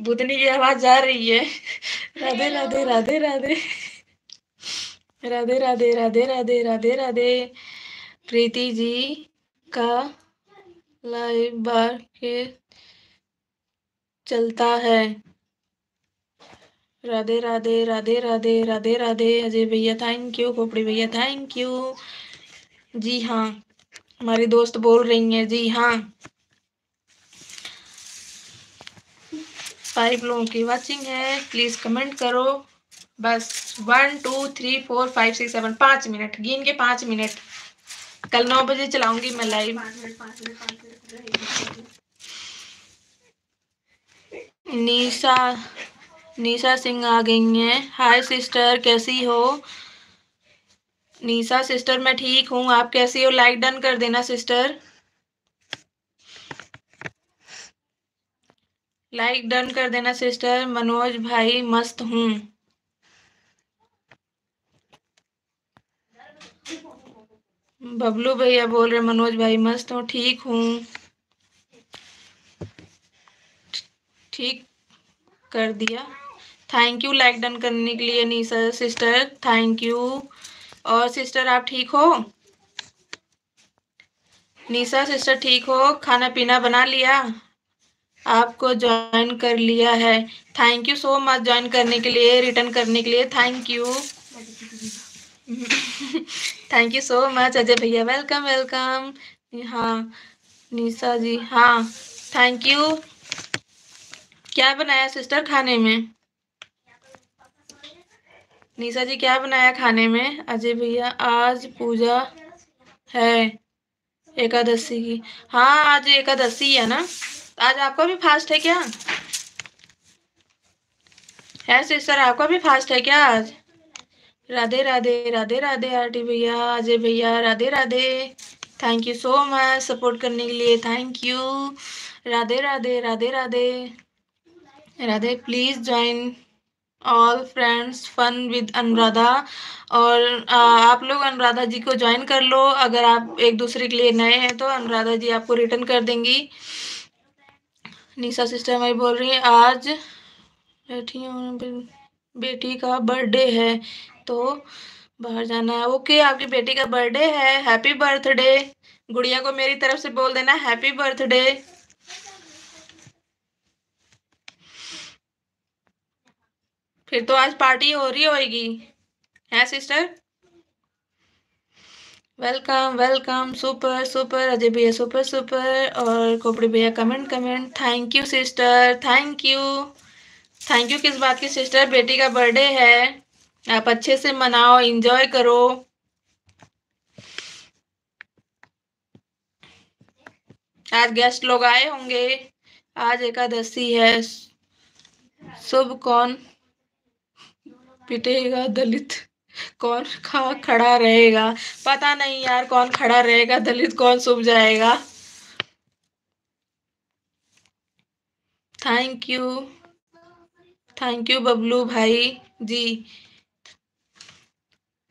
भूतनी की आवाज़ आ रही है। राधे राधे राधे राधे। राधे राधे राधे राधे राधे राधे। प्रीति जी का लाइव बार के चलता है। राधे राधे राधे राधे राधे राधे। अजय भैया थैंक यू खोपड़ी भैया थैंक यू जी हाँ हमारी दोस्त बोल रही हैं, जी हाँ। फाइव लोगों की वाचिंग है। प्लीज़ कमेंट करो। बस one, two, three, four, five, six, seven, पाँच मिनट। गिन के पाँच मिनट। कल नौ बजे चलाऊँगी मैं लाइव निशा निशा सिंह आ गई हैं। हाय सिस्टर कैसी हो? निशा सिस्टर मैं ठीक हूँ। आप कैसी हो? लाइक डन कर देना सिस्टर लाइक डन कर देना सिस्टर मनोज भाई, मस्त हूँ। बबलू भैया बोल रहे मनोज भाई मस्त हूँ, ठीक हूँ। ठीक कर दिया। थैंक यू लाइक डन करने के लिए निशा सिस्टर थैंक यू और सिस्टर आप ठीक हो? निशा सिस्टर ठीक हो? खाना पीना बना लिया? आपको ज्वाइन कर लिया है। Thank you so much join करने के लिए रिटर्न करने के लिए. Thank you thank you so much Ajay भैया वेलकम वेलकम हाँ निशा जी हाँ थैंक यू क्या बनाया सिस्टर खाने में? निशा जी क्या बनाया खाने में? अजय भैया आज पूजा है एकादशी की। हाँ आज एकादशी है ना? आज आपका भी फास्ट है क्या? है सिस्टर आपका भी फास्ट है क्या आज? राधे राधे राधे राधे आरटी भैया अजय भैया Radhe Radhe. Thank you so much support करने के लिए। Thank you Radhe Radhe Radhe Radhe. Radhe please join all friends fun with Anuradha. और आ, आप लोग अनुराधा जी को ज्वाइन कर लो। अगर आप एक दूसरे के लिए नए हैं तो अनुराधा जी आपको रिटर्न कर देंगी। निशा सिस्टर मैं बोल रही है आज बैठी हूँ बेटी का बर्थडे है। तो बाहर जाना है। ओके, आपकी बेटी का बर्थडे है। हैप्पी बर्थडे गुड़िया को मेरी तरफ़ से बोल देना हैप्पी बर्थडे फिर तो आज पार्टी हो रही होगी। है sister welcome welcome super super Ajay भैया सुपर सुपर और कोपड़ी भैया comment comment thank you sister thank you thank you किस बात की सिस्टर बेटी का बर्थडे है। आप अच्छे से मनाओ एंजॉय करो। आज गेस्ट लोग आए होंगे। आज एकादशी है। शुभ कौन पिटेगा दलित? कौन खा खड़ा रहेगा? पता नहीं यार कौन खड़ा रहेगा दलित, कौन सुब जाएगा। Thank you thank you Bablu भाई जी।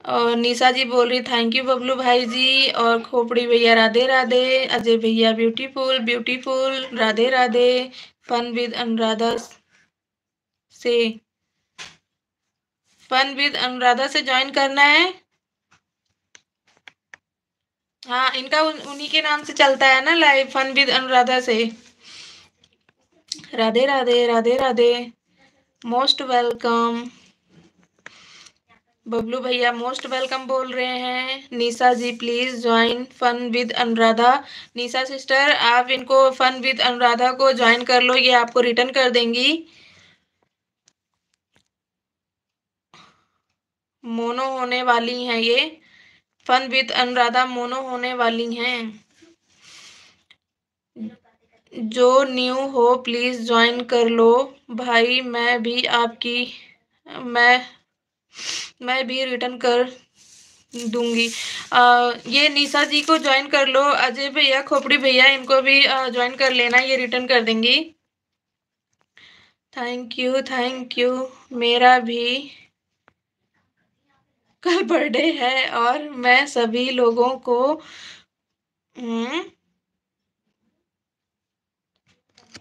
और निशा जी बोल रही थैंक यू बबलू भाई जी और खोपड़ी भैया राधे राधे अजय भैया beautiful beautiful Radhe Radhe fun with Anuradha से फन विद अनुराधा से ज्वाइन करना है? हाँ इनका उन, उन्हीं के नाम से चलता है ना लाइव फन विद अनुराधा से। राधे राधे राधे राधे मोस्ट वेलकम बबलू भैया मोस्ट वेलकम बोल रहे हैं। Nisha ji please join fun with Anuradha. Nisha sister आप इनको फन विद अनुराधा को ज्वाइन कर लो, ये आपको रिटर्न कर देंगी। मोनो होने वाली हैं ये। फन विद अनुराधा मोनो होने वाली हैं। जो न्यू हो प्लीज़ ज्वाइन कर लो। भाई, मैं भी आपकी, मैं मैं भी रिटर्न कर दूँगी। आ, ये निशा जी को ज्वाइन कर लो। अजय भैया खोपड़ी भैया इनको भी ज्वाइन कर लेना। ये रिटर्न कर देंगी। थैंक यू थैंक यू मेरा भी कल बर्थडे है और मैं सभी लोगों को हम्म,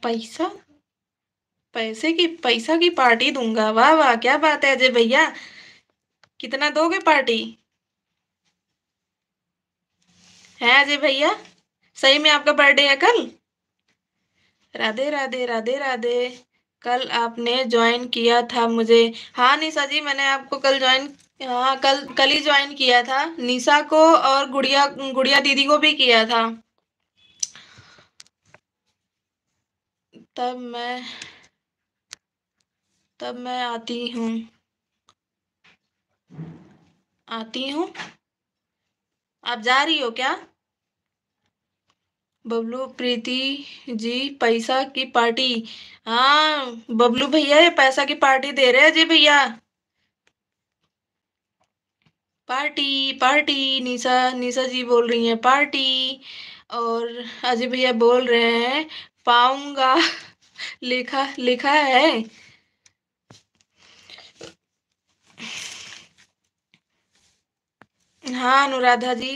पैसा? पैसे की पैसा की पार्टी दूँगा। वाह वाह क्या बात है अजय भैया। कितना दोगे पार्टी? है अजय भैया? सही में आपका बर्थडे है कल? राधे राधे राधे राधे। कल आपने ज्वाइन किया था मुझे। हाँ निशा जी, मैंने आपको कल ज्वाइन हाँ कल कल ही ज्वाइन किया था। निशा को और गुड़िया गुड़िया दीदी को भी किया था। तब मैं तब मैं आती हूँ। आती हूँ। आप जा रही हो क्या? बबलू, प्रीति जी, पैसा की पार्टी। हाँ बबलू भैया पैसा की पार्टी दे रहे हैं जी भैया। पार्टी पार्टी निशा निशा जी बोल रही हैं, पार्टी। और अजय भैया बोल रहे हैं, पाऊँगा। लिखा लिखा है? हाँ अनुराधा जी।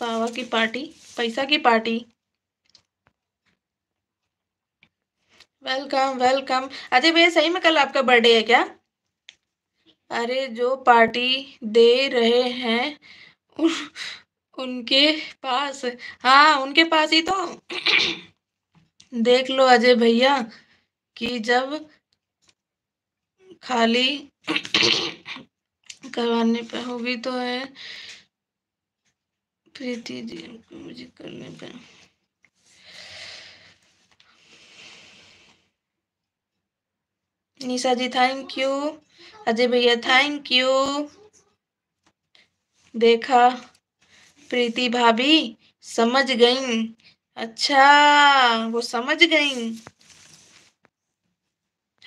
पावा की पार्टी पैसा की पार्टी। Welcome welcome. अजय भैया सही में कल आपका बर्थडे है क्या? अरे जो पार्टी दे रहे हैं उन, उनके पास हाँ उनके पास ही तो। देख लो अजय भैया कि जब खाली करवाने पे होगी तो है। प्रीति जी मुझे करने पे। निशा जी थैंक यू अजय भैया थैंक यू देखा, प्रीति भाभी, समझ गई। अच्छा वो समझ गई।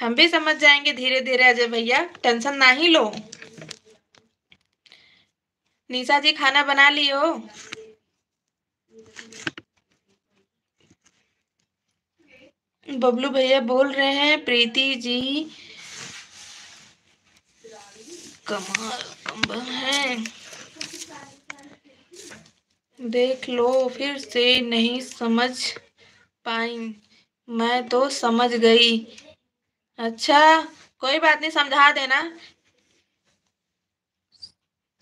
हम भी समझ जाएँगे धीरे धीरे अजय भैया। टेंशन ना ही लो। निशा जी, खाना बना लियो। बबलू भैया बोल रहे हैं, प्रीति जी। कमाल कम्बल है। देख लो, फिर से नहीं समझ पाई। मैं तो समझ गई। अच्छा कोई बात नहीं समझा देना।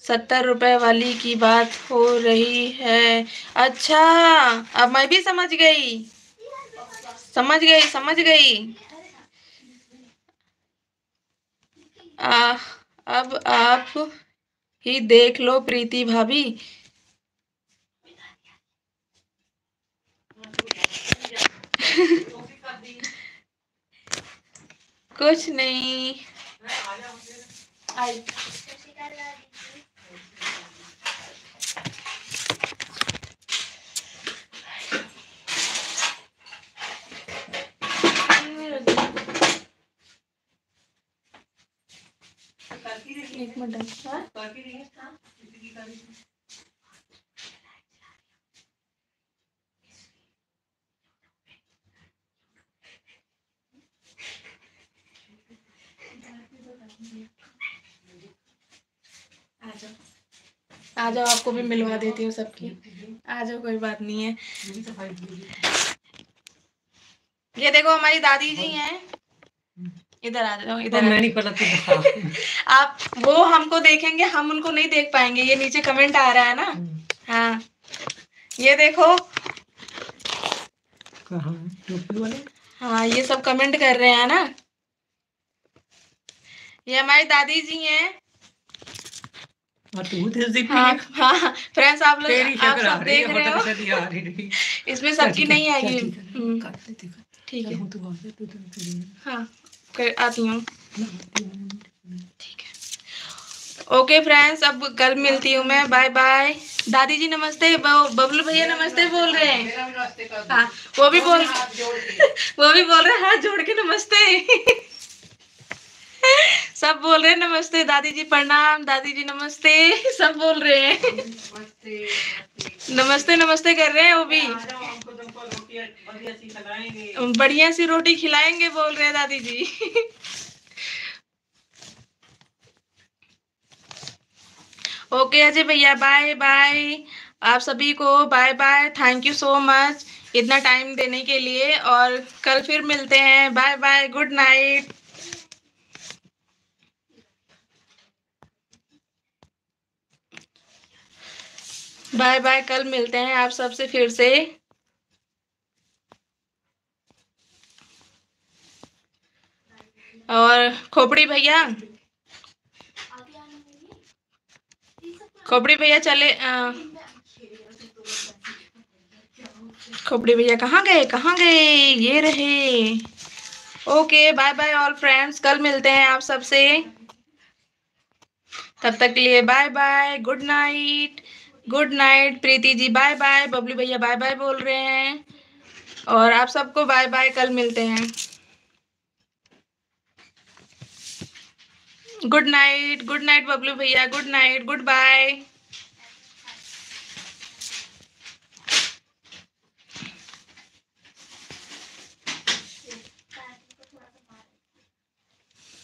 सत्तर रुपए वाली की बात हो रही है। अच्छा अब मैं भी समझ गई। समझ गई समझ गई। आ, अब आप ही देख लो प्रीति भाभी। कुछ नहीं। आई। एक मिनट। आ जाओ आपको भी मिलवा देती हूँ सबकी। आ जाओ कोई बात नहीं है। ये देखो हमारी दादी जी हैं। इधर आ जाओ इधर मैं नहीं पता आप वो हमको देखेंगे हम उनको नहीं देख पाएँगे। ये नीचे कमेंट आ रहा है ना? हाँ। ये देखो। कहाँ वाले? हाँ ये सब कमेंट कर रहे हैं ना? ये हमारी दादी जी हैं। और जिप हाँ हाँ। फ्रेंड्स आप लोग आप सब देख रहे हो। इसमें सबकी नहीं आएगी। ठीक है, हम्म, हैं। कर आती हूँ। ठीक है ओके फ्रेंड्स अब कल मिलती हूँ मैं। बाय बाय दादी जी नमस्ते। बबलू भैया नमस्ते बोल रहे हैं। हाँ वो भी बोल वो भी बोल रहे हैं हाथ जोड़ के नमस्ते। सब बोल रहे हैं नमस्ते दादी जी प्रणाम दादी जी नमस्ते। सब बोल रहे हैं। नमस्ते नमस्ते। कर रहे हैं वो भी। बढ़िया सी रोटी खिलाएँगे बोल रहे हैं दादी जी ओके अजय भैया बाय बाय आप सभी को bye bye thank you so much इतना टाइम देने के लिए और कल फिर मिलते हैं। Bye bye good night bye bye, कल मिलते हैं आप सबसे फिर से। और खोपड़ी भैया? खोपड़ी भैया चले खोपड़ी भैया कहाँ गए कहाँ गए? ये रहे। Okay, bye bye all friends, कल मिलते हैं आप सबसे। तब तक के लिए bye bye, good night. Good night Preeti ji. Bye bye Babli भैया बाय बाय बोल रहे हैं. और आप सबको बाय बाय कल मिलते हैं. Good night good night Bablu भैया. Good night good bye